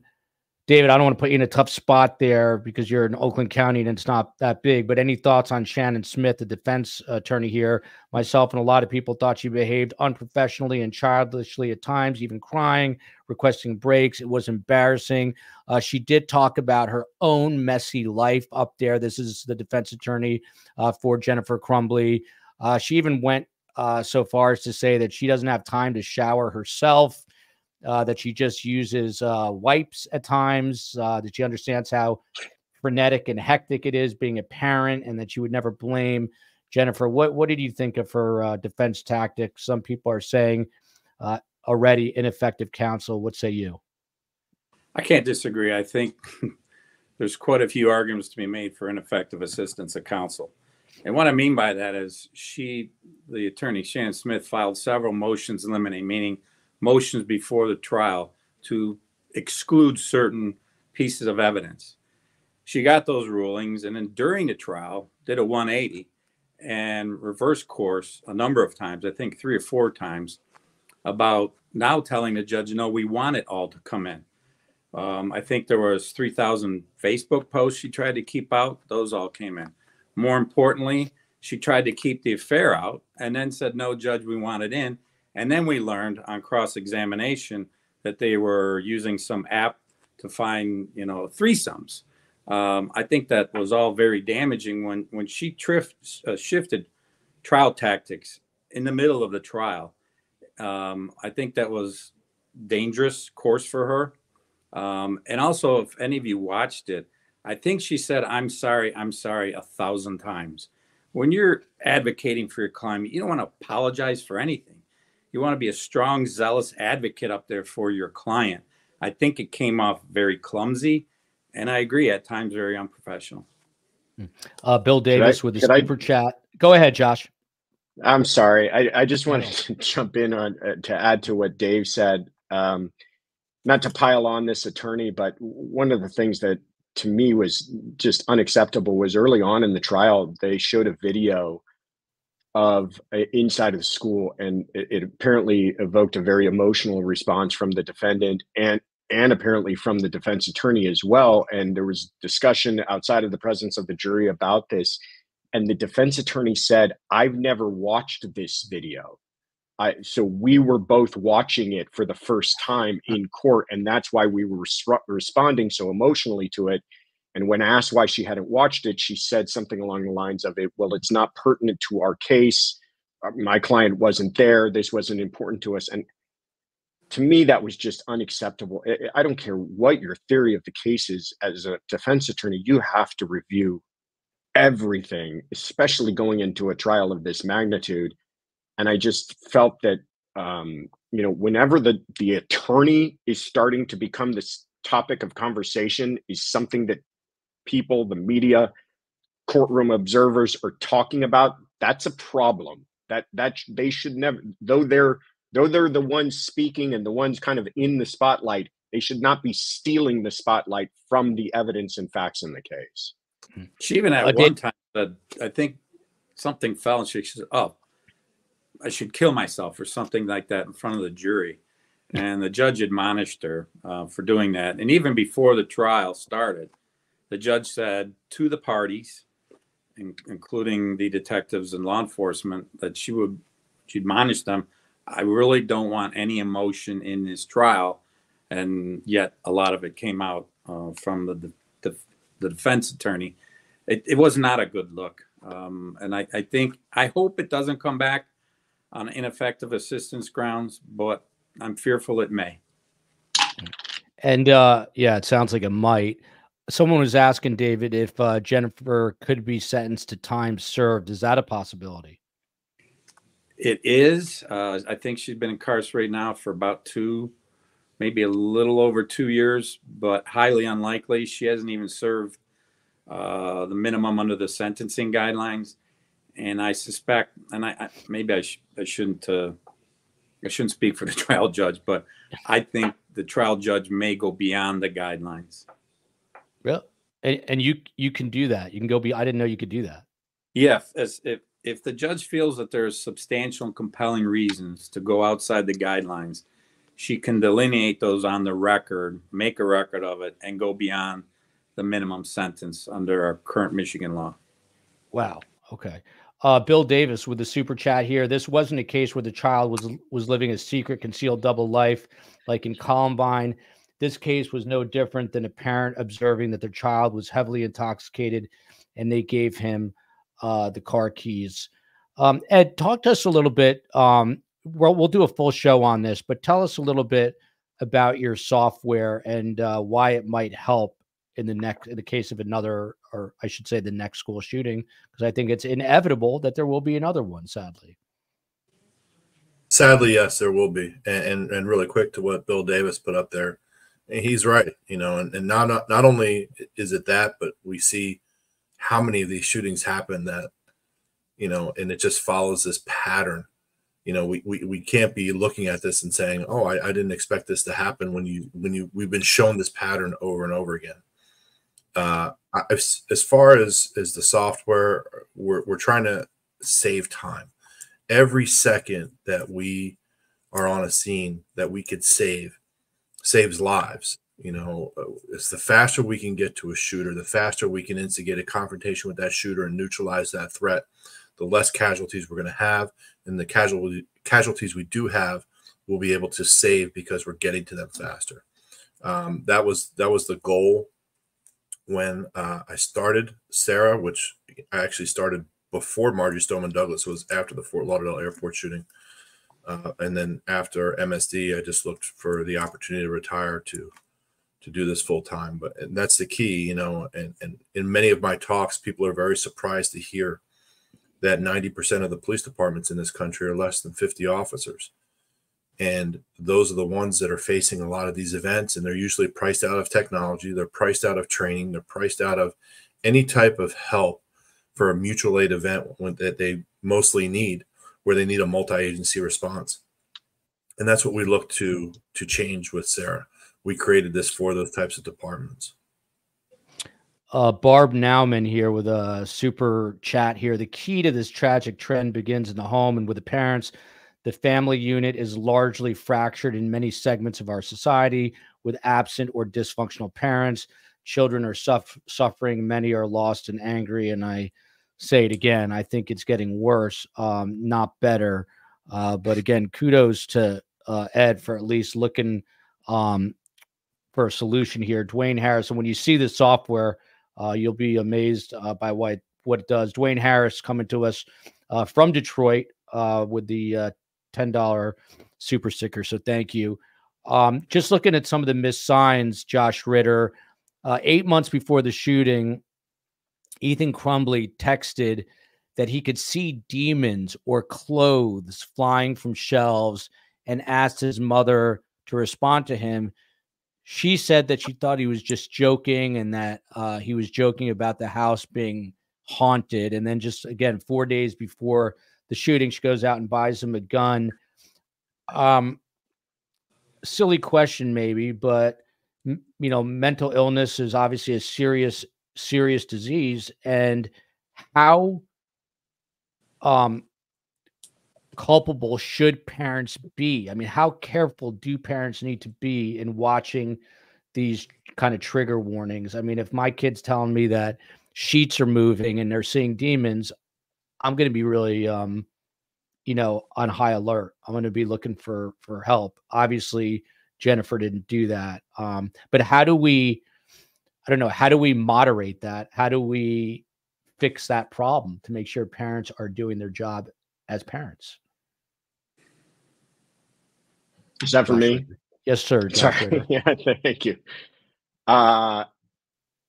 David, I don't want to put you in a tough spot there because you're in Oakland County and it's not that big. But any thoughts on Shannon Smith, the defense attorney here? Myself and a lot of people thought she behaved unprofessionally and childishly at times, even crying, requesting breaks. It was embarrassing. Uh, she did talk about her own messy life up there. This is the defense attorney uh, for Jennifer Crumbley. Uh, she even went uh, so far as to say that she doesn't have time to shower herself uh, that she just uses uh, wipes at times, uh, that she understands how frenetic and hectic it is being a parent, and that she would never blame Jennifer. What what did you think of her uh, defense tactics? Some people are saying uh, already ineffective counsel. What say you? I can't disagree. I think <laughs> there's quite a few arguments to be made for ineffective assistance of counsel. And what I mean by that is she, the attorney Shannon Smith, filed several motions in limine, meaning motions before the trial to exclude certain pieces of evidence. She got those rulings and then during the trial did a 180 and reverse course a number of times, I think three or four times, about now telling the judge, no, we want it all to come in. Um, I think there was 3,000 Facebook posts she tried to keep out. Those all came in. More importantly, she tried to keep the affair out and then said, no, judge, we want it in. And then we learned on cross examination that they were using some app to find, you know, threesomes. Um, I think that was all very damaging when when she trift, uh, shifted trial tactics in the middle of the trial. Um, I think that was dangerous course for her. Um, and also, if any of you watched it, I think she said, "I'm sorry, I'm sorry" a thousand times. When you're advocating for your client, you don't want to apologize for anything you want to be a strong, zealous advocate up there for your client. I think it came off very clumsy, and I agree at times very unprofessional. Hmm. Uh, Bill Davis I, with the super I, chat. Go ahead, Josh. I'm sorry. I, I just wanted to <laughs> jump in on uh, to add to what Dave said. Um, not to pile on this attorney, but one of the things that to me was just unacceptable was early on in the trial they showed a video of uh, inside of the school, and it, it, apparently evoked a very emotional response from the defendant and and apparently from the defense attorney as well. And there was discussion outside of the presence of the jury about this. And the defense attorney said, "I've never watched this video." I, so we were both watching it for the first time in court, and that's why we were res- responding so emotionally to it and when asked why she hadn't watched it, she said something along the lines of it, well, it's not pertinent to our case. Uh, my client wasn't there. This wasn't important to us. And to me, that was just unacceptable. I don't care what your theory of the case is as a defense attorney, you have to review everything, especially going into a trial of this magnitude. And I just felt that, um, you know, whenever the, the attorney is starting to become this topic of conversation is something that people, the media, courtroom observers are talking about, that's a problem. That that they should never, though they're though they're the ones speaking and the ones kind of in the spotlight, they should not be stealing the spotlight from the evidence and facts in the case. She even at one did- time said, I think something fell and she said, Oh, I should kill myself or something like that in front of the jury. And the judge admonished her uh, for doing that. And even before the trial started, the judge said to the parties, in, including the detectives and law enforcement, that she would, she admonished them, I really don't want any emotion in this trial. And yet a lot of it came out uh, from the, the, the defense attorney. It, it was not a good look. Um, and I, I think, I hope it doesn't come back on ineffective assistance grounds, but I'm fearful it may. And uh, yeah, it sounds like it might. Someone was asking David if uh, Jennifer could be sentenced to time served. Is that a possibility? It is. Uh, I think she's been incarcerated now for about two, maybe a little over two years, but highly unlikely. She hasn't even served uh, the minimum under the sentencing guidelines, and I suspect, and I, I maybe I, sh- I shouldn't uh, I shouldn't speak for the <laughs> trial judge, but I think the trial judge may go beyond the guidelines. Really? And, and you you can do that. You can go be. I didn't know you could do that. Yeah, if, as, if if the judge feels that there's substantial and compelling reasons to go outside the guidelines, she can delineate those on the record, make a record of it, and go beyond the minimum sentence under our current Michigan law. Wow. Okay. Uh, Bill Davis with the super chat here. This wasn't a case where the child was was living a secret, concealed double life, like in Columbine. This case was no different than a parent observing that their child was heavily intoxicated, and they gave him uh, the car keys. Um, Ed, talk to us a little bit. Um, we'll, we'll do a full show on this, but tell us a little bit about your software and uh, why it might help in the next in the case of another or i should say the next school shooting because i think it's inevitable that there will be another one sadly Sadly, yes, there will be, and and, and really quick to what Bill Davis put up there, he's right. You know, and, and not, not only is it that, but we see how many of these shootings happen that, you know, and it just follows this pattern. You know, we, we, we can't be looking at this and saying, "Oh, I, I didn't expect this to happen." When you when you we've been shown this pattern over and over again. Uh, as far as as the software, we're we're trying to save time every second that we are on a scene that we could save saves lives you know uh, it's the faster we can get to a shooter the faster we can instigate a confrontation with that shooter and neutralize that threat the less casualties we're going to have and the casualty casualties we do have we'll be able to save because we're getting to them faster um, that was that was the goal when uh, i started CERA which i actually started before Marjory Stoneman Douglas. Was after the Fort Lauderdale airport shooting. Uh, and then after MSD, I just looked for the opportunity to retire to to do this full time. But and that's the key, you know. And and in many of my talks, people are very surprised to hear that 90% of the police departments in this country are less than 50 officers. And those are the ones that are facing a lot of these events, and they're usually priced out of technology, they're priced out of training, they're priced out of any type of help for a mutual aid event that they mostly need, where they need a multi-agency response. And that's what we look to to change with CERA. We created this for those types of departments. uh, barb nauman here with a super chat here the key to this tragic trend begins in the home and with the parents the family unit is largely fractured in many segments of our society with absent or dysfunctional parents children are suff- suffering many are lost and angry and i say it again i think it's getting worse um, not better uh, but again kudos to uh, ed for at least looking um, for a solution here. Dwayne harrison when you see the software uh, you'll be amazed uh, by what what it does. Dwayne harris coming to us uh, from detroit uh, with the uh, $10 super sticker so thank you. Um, just looking at some of the missed signs josh ritter eight months before the shooting, Ethan Crumbley texted that he could see demons or clothes flying from shelves and asked his mother to respond to him. She said that she thought he was just joking and that uh, he was joking about the house being haunted. And then just again, four days before the shooting, she goes out and buys him a gun. Um, silly question, maybe, but you know, mental illness is obviously a serious, serious disease, and how um culpable should parents be? I mean, how careful do parents need to be in watching these kind of trigger warnings? I mean, if my kid's telling me that sheets are moving and they're seeing demons, I'm going to be really um you know on high alert. I'm going to be looking for for help. Obviously, Jennifer didn't do that. Um but how do we I don't know, how do we moderate that? How do we fix that problem to make sure parents are doing their job as parents? Is that for me? Yes, sir. <laughs> Sorry. yeah, thank you. Uh,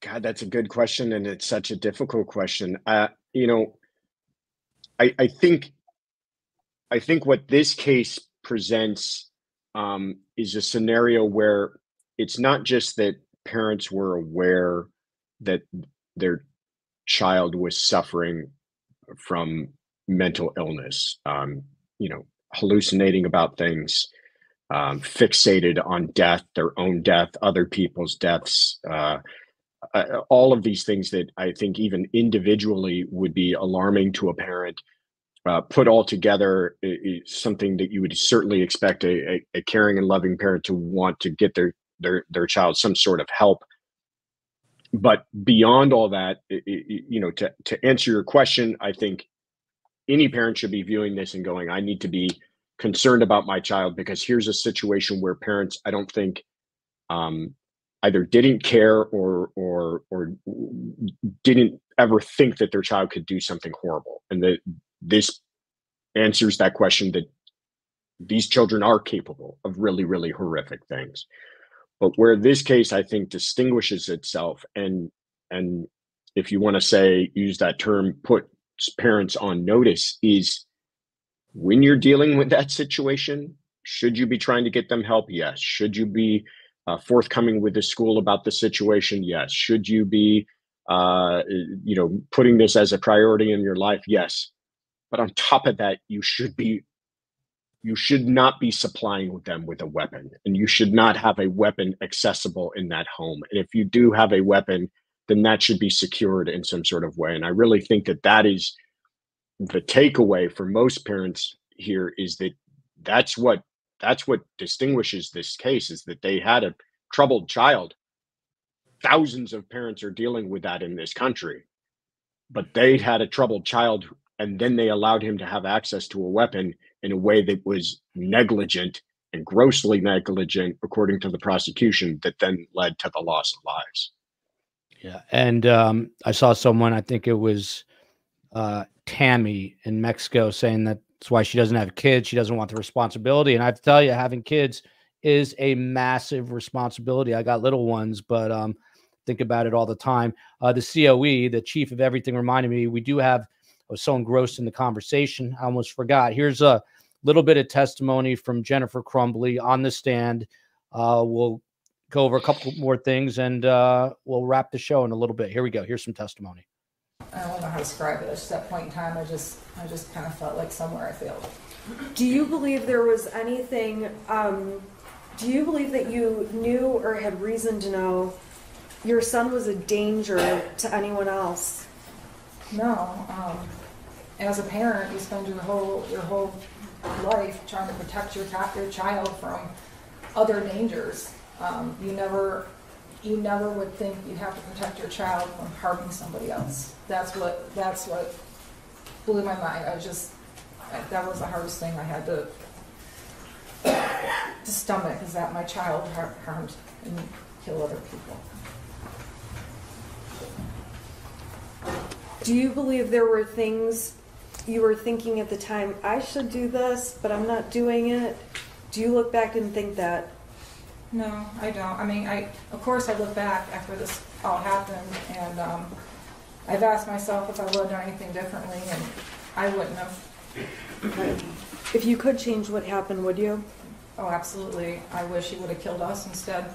God, that's a good question, and it's such a difficult question. Uh, you know, I, I think, I think what this case presents um, is a scenario where it's not just that parents were aware that their child was suffering from mental illness, um, you know, hallucinating about things, um, fixated on death, their own death, other people's deaths, uh, uh, all of these things that I think even individually would be alarming to a parent. Uh, put all together something that you would certainly expect a, a, a, caring and loving parent to want to get their their their child some sort of help. But beyond all that, it, it, you know, to to answer your question, I think any parent should be viewing this and going, "I need to be concerned about my child because here's a situation where parents i don't think um, either didn't care or or or didn't ever think that their child could do something horrible and that this answers that question that these children are capable of really really horrific things but where this case i think distinguishes itself and and if you want to say use that term put parents on notice is when you're dealing with that situation, should you be trying to get them help? Yes. Should you be uh, forthcoming with the school about the situation? Yes. Should you be, uh, you know, putting this as a priority in your life? Yes. But on top of that, you should be, you should not be supplying them with a weapon, and you should not have a weapon accessible in that home. And if you do have a weapon, then that should be secured in some sort of way. And I really think that that is the takeaway for most parents here is that that's what that's what distinguishes this case is that they had a troubled child thousands of parents are dealing with that in this country but they had a troubled child and then they allowed him to have access to a weapon in a way that was negligent and grossly negligent according to the prosecution that then led to the loss of lives yeah and um, i saw someone i think it was uh, Tammy in Mexico saying that that's why she doesn't have kids. She doesn't want the responsibility. And I have to tell you, having kids is a massive responsibility. I got little ones, but um, think about it all the time. Uh, the COE, the chief of everything, reminded me we do have. I was so engrossed in the conversation, I almost forgot. Here's a little bit of testimony from Jennifer Crumbley on the stand. Uh, we'll go over a couple more things and uh, we'll wrap the show in a little bit. Here we go. Here's some testimony. I don't know how to describe it. At that point in time, I just, I just kind of felt like somewhere I failed. Do you believe there was anything, um, do you believe that you knew or had reason to know your son was a danger to anyone else? No. Um, as a parent, you spend your whole, your whole life trying to protect your, your child from other dangers. Um, you never you never would think you'd have to protect your child from harming somebody else. That's what that's what blew my mind. I just that was the hardest thing I had to to stomach is that my child har- harmed and kill other people. Do you believe there were things you were thinking at the time, I should do this, but I'm not doing it? Do you look back and think that? No, I don't. I mean, I of course I look back after this all happened, and um, I've asked myself if I would have done anything differently, and I wouldn't have. If you could change what happened, would you? Oh, absolutely. I wish he would have killed us instead.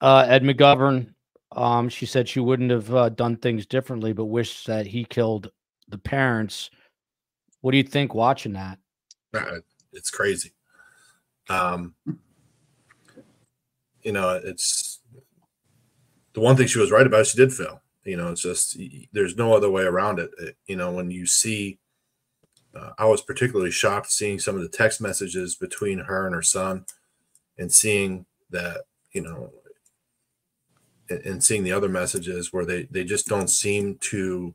Uh, Ed McGovern, Um, she said she wouldn't have uh, done things differently, but wished that he killed the parents. What do you think watching that? It's crazy. Um, you know, it's the one thing she was right about. She did fail. You know, it's just there's no other way around it. It- you know, when you see, uh, I was particularly shocked seeing some of the text messages between her and her son, and seeing that you know, and, seeing the other messages where they they just don't seem to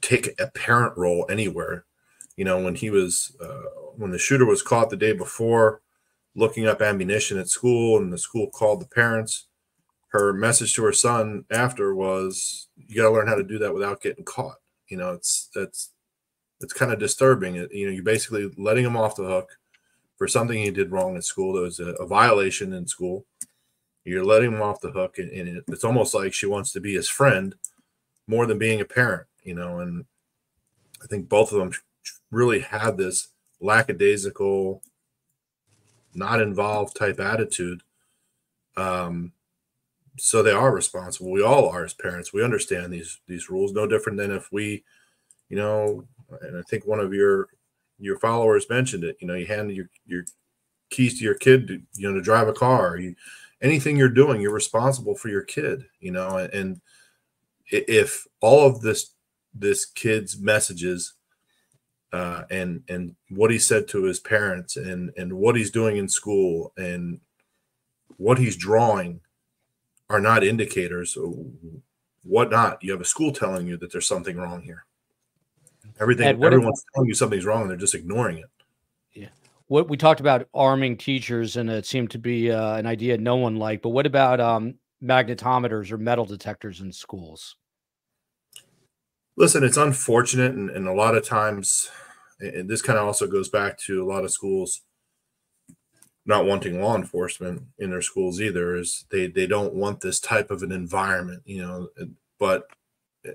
take a parent role anywhere. You know when he was uh, when the shooter was caught the day before looking up ammunition at school and the school called the parents her message to her son after was you got to learn how to do that without getting caught. You know it's that's it's kind of disturbing you know you're basically letting him off the hook for something he did wrong at school there was a, a violation in school you're letting him off the hook and, and it, it's almost like she wants to be his friend more than being a parent you know and i think both of them really had this lackadaisical, not involved type attitude. Um, so they are responsible. We all are as parents. We understand these these rules. No different than if we, you know, and I think one of your your followers mentioned it. You know, you hand your your keys to your kid, to, you know, to drive a car. You, anything you're doing, you're responsible for your kid. You know, and, if all of this this kid's messages uh, and and what he said to his parents and and what he's doing in school and what he's drawing are not indicators what not you have a school telling you that there's something wrong here everything Ed, what if- everyone's telling you something's wrong and they're just ignoring it What we talked about arming teachers, and it seemed to be uh, an idea no one liked. But what about um, magnetometers or metal detectors in schools? listen it's unfortunate and, and a lot of times and this kind of also goes back to a lot of schools not wanting law enforcement in their schools either is they they don't want this type of an environment you know but eh,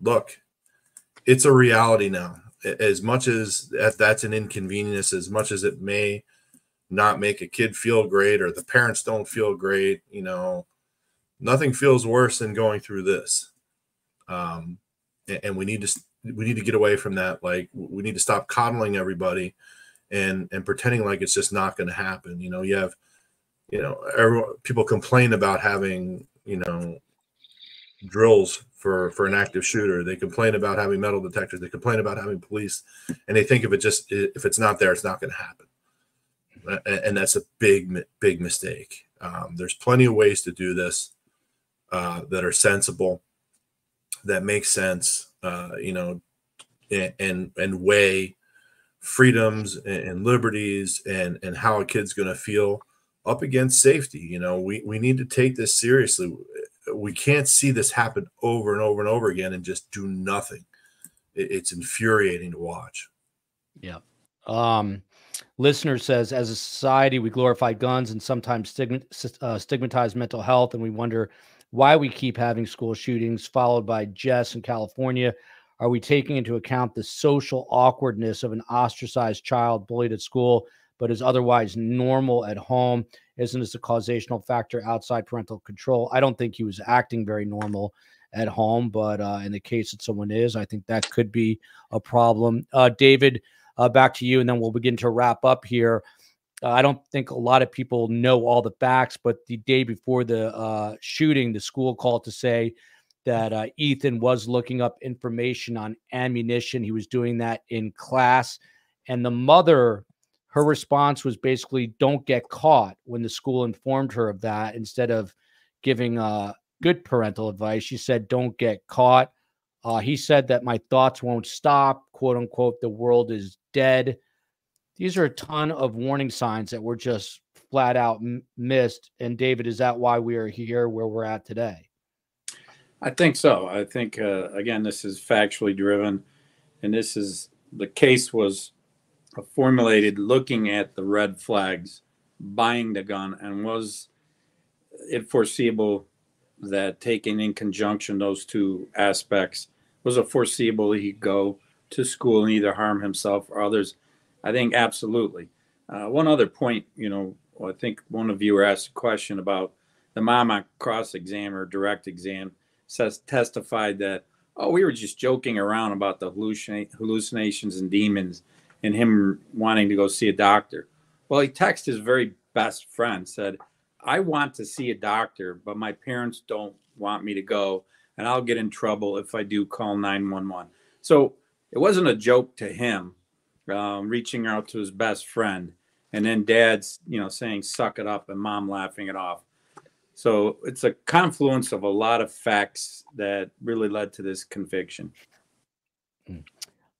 look it's a reality now as much as that, that's an inconvenience as much as it may not make a kid feel great or the parents don't feel great you know nothing feels worse than going through this. Um, a- and we need to we need to get away from that. Like we need to stop coddling everybody and and pretending like it's just not going to happen. You know you have you know everyone people complain about having you know drills for for an active shooter. They complain about having metal detectors. They complain about having police and they think if it just if it's not there it's not going to happen and that's a big big mistake. Um, there's plenty of ways to do this uh, that are sensible that make sense uh, you know and and, weigh freedoms and, and liberties and and how a kid's going to feel up against safety. You know we we need to take this seriously we can't see this happen over and over and over again and just do nothing it, it's infuriating to watch Yeah. Um, listener says, as a society, we glorify guns and sometimes stigma, uh, stigmatize mental health, and we wonder why we keep having school shootings. Followed by Jess in California. Are we taking into account the social awkwardness of an ostracized child bullied at school, but is otherwise normal at home? Isn't this a causational factor outside parental control? I don't think he was acting very normal at home, but uh, in the case that someone is, I think that could be a problem. Uh, David, uh, back to you, and then we'll begin to wrap up here. Uh, I don't think a lot of people know all the facts, but the day before the uh, shooting, the school called to say that uh, Ethan was looking up information on ammunition. He was doing that in class. And the mother, her response was basically, don't get caught when the school informed her of that instead of giving uh, good parental advice. She said, don't get caught. Uh, he said that my thoughts won't stop, quote unquote, the world is dead. These are a ton of warning signs that were just flat out m- missed. And David, is that why we are here where we're at today? I think so. I think uh, again, this is factually driven, and this is the case was formulated looking at the red flags, buying the gun, and was it foreseeable that taking in conjunction those two aspects was it foreseeable he'd go to school and either harm himself or others? I think absolutely. Uh, one other point, you know, I think one of you asked a question about the mom on cross exam or direct exam says testified that oh we were just joking around about the hallucina- hallucinations and demons and him wanting to go see a doctor. Well, he texted his very best friend said, "I want to see a doctor, but my parents don't want me to go, and I'll get in trouble if I do call 911." So it wasn't a joke to him, um, reaching out to his best friend, and then dad's, you know, saying "suck it up" and mom laughing it off. So it's a confluence of a lot of facts that really led to this conviction.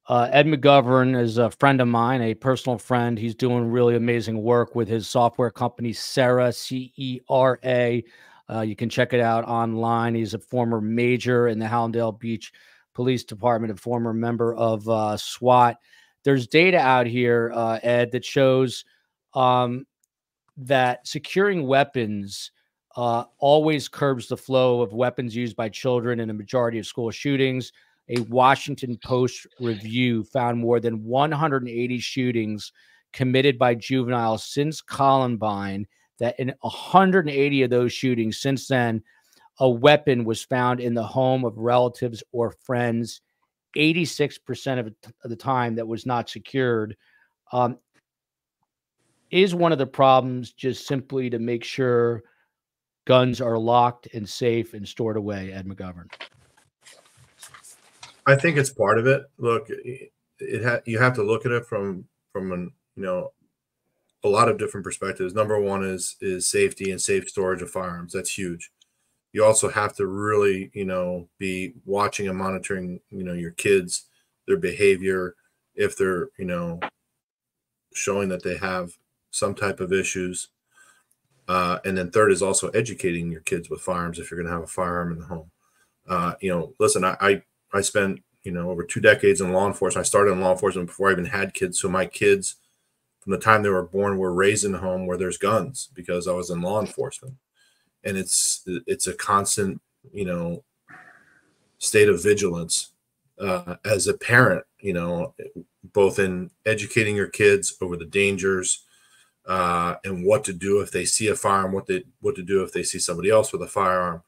Uh, Ed McGovern is a friend of mine, a personal friend. He's doing really amazing work with his software company, CERA, C E R A. Uh, you can check it out online. He's a former major in the Hallandale Beach Police Department, a former member of uh, SWAT. There's data out here, uh, Ed, that shows um, that securing weapons uh, always curbs the flow of weapons used by children in a majority of school shootings a Washington Post review found more than 180 shootings committed by juveniles since Columbine. That in 180 of those shootings since then, a weapon was found in the home of relatives or friends. 86% of, the time that was not secured. Um, is one of the problems just simply to make sure guns are locked and safe and stored away, Ed McGovern? I think it's part of it. Look, it, it ha- you have to look at it from from an you know a lot of different perspectives. Number one is is safety and safe storage of firearms. That's huge. You also have to really you know be watching and monitoring you know your kids, their behavior, if they're you know showing that they have some type of issues. Uh, and then third is also educating your kids with firearms if you're going to have a firearm in the home. Uh, you know, listen, I, I I spent, you know, over two decades in law enforcement. I started in law enforcement before I even had kids. So my kids, from the time they were born, were raised in a home where there's guns because I was in law enforcement. And it's it's a constant, you know, state of vigilance uh, as a parent, you know, both in educating your kids over the dangers uh, and what to do if they see a firearm, what they what to do if they see somebody else with a firearm,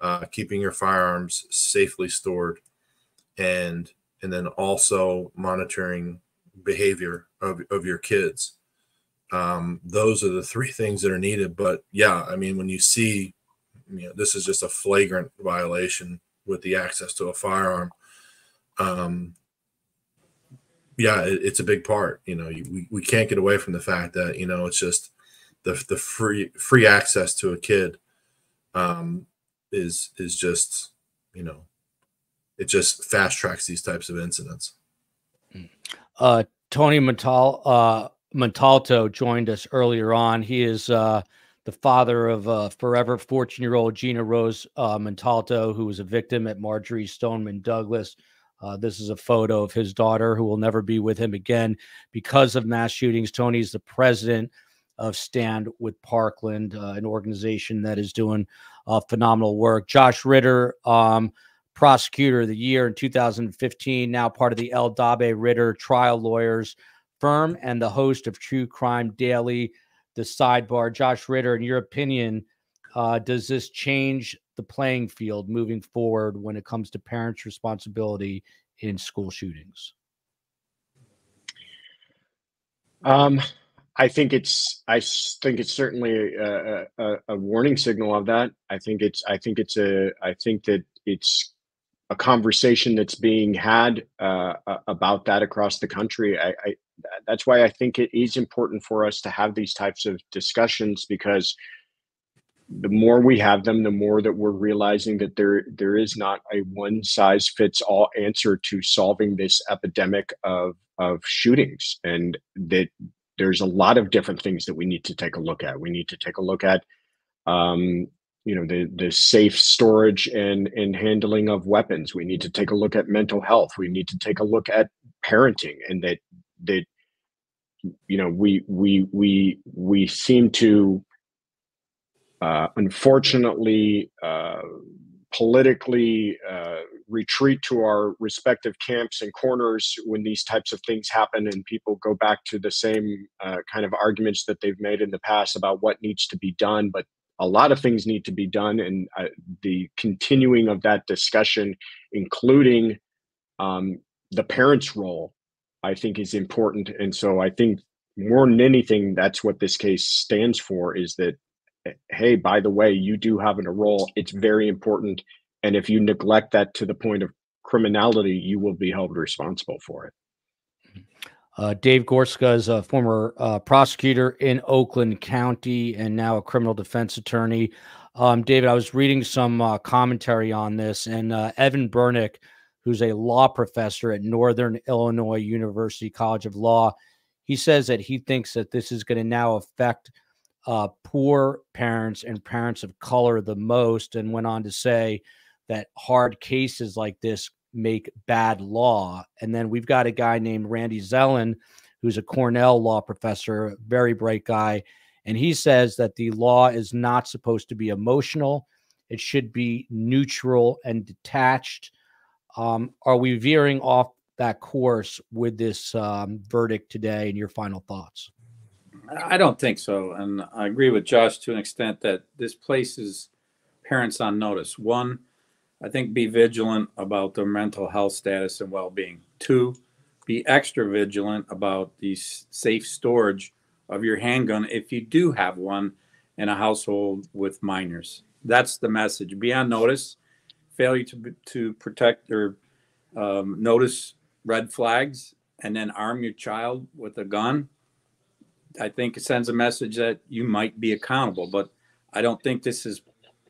uh, keeping your firearms safely stored and and then also monitoring behavior of, of your kids. Um, those are the three things that are needed but yeah i mean when you see you know this is just a flagrant violation with the access to a firearm um, yeah it, it's a big part you know you, we, we can't get away from the fact that you know it's just the, the free free access to a kid um, is is just you know it just fast tracks these types of incidents. Uh, Tony Montal, uh, Montalto joined us earlier on. He is uh, the father of uh, forever 14 year old Gina Rose uh, Montalto, who was a victim at Marjory Stoneman Douglas. Uh, this is a photo of his daughter who will never be with him again because of mass shootings. Tony is the president of Stand with Parkland, an organization that is doing phenomenal work. Josh Ritter, um, prosecutor of the year in 2015, now part of the El Dabe Ritter trial lawyers firm and the host of True Crime Daily, the sidebar. Josh Ritter, in your opinion, uh, does this change the playing field moving forward when it comes to parents' responsibility in school shootings? Um, I think it's I think it's certainly a, a, a, warning signal of that. I think it's I think it's a I think that it's a conversation that's being had uh, about that across the country. I, I, that's why I think it is important for us to have these types of discussions because the more we have them, the more that we're realizing that there there is not a one size fits all answer to solving this epidemic of of shootings, and that there's a lot of different things that we need to take a look at. We need to take a look at um, you know the the safe storage and and handling of weapons. We need to take a look at mental health. We need to take a look at parenting and that that you know we we we we seem to uh, unfortunately uh, politically uh, retreat to our respective camps and corners when these types of things happen and people go back to the same uh, kind of arguments that they've made in the past about what needs to be done but a lot of things need to be done, and uh, the continuing of that discussion, including um, the parents' role, I think is important. And so I think more than anything, that's what this case stands for: is that eh, hey, by the way, you do have a role. It's very important, and if you neglect that to the point of criminality, you will be held responsible for it. Uh, Dave Gorcyca is a former uh, prosecutor in Oakland County and now a criminal defense attorney. Um, David, I was reading some uh, commentary on this, and uh, Evan Bernick, who's a law professor at Northern Illinois University College of Law, he says that he thinks that this is going to now affect uh, poor parents and parents of color the most, and went on to say that hard cases like this make bad law. And then we've got a guy named Randy Zelin, who's a Cornell law professor, very bright guy. And he says that the law is not supposed to be emotional, it should be neutral and detached. Um, are we veering off that course with this um, verdict today and your final thoughts? I don't think so. And I agree with Josh to an extent that this places parents on notice. One, I think be vigilant about their mental health status and well-being. Two, be extra vigilant about the safe storage of your handgun if you do have one in a household with minors. That's the message. Be on notice. Failure to to protect or um, notice red flags and then arm your child with a gun. I think it sends a message that you might be accountable. But I don't think this is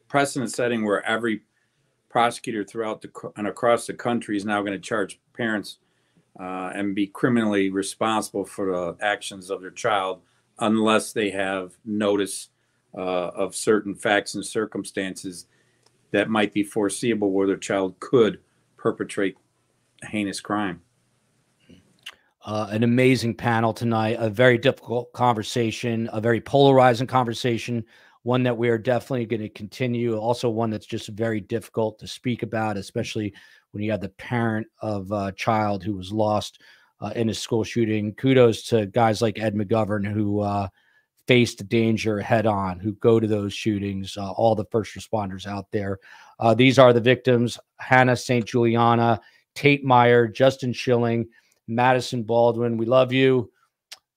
precedent setting where every prosecutor throughout the and across the country is now going to charge parents uh, and be criminally responsible for the actions of their child unless they have notice uh, of certain facts and circumstances that might be foreseeable where their child could perpetrate a heinous crime. Uh, an amazing panel tonight, a very difficult conversation, a very polarizing conversation one that we are definitely going to continue. Also, one that's just very difficult to speak about, especially when you have the parent of a child who was lost uh, in a school shooting. Kudos to guys like Ed McGovern who uh, faced danger head on, who go to those shootings, uh, all the first responders out there. Uh, these are the victims Hannah St. Juliana, Tate Myre, Justin Shilling, Madisyn Baldwin. We love you.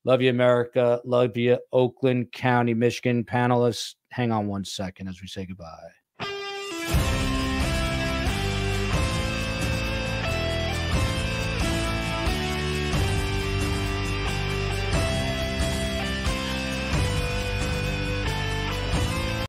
Love you, America. Love you, Oakland County, Michigan panelists. Hang on one second as we say goodbye.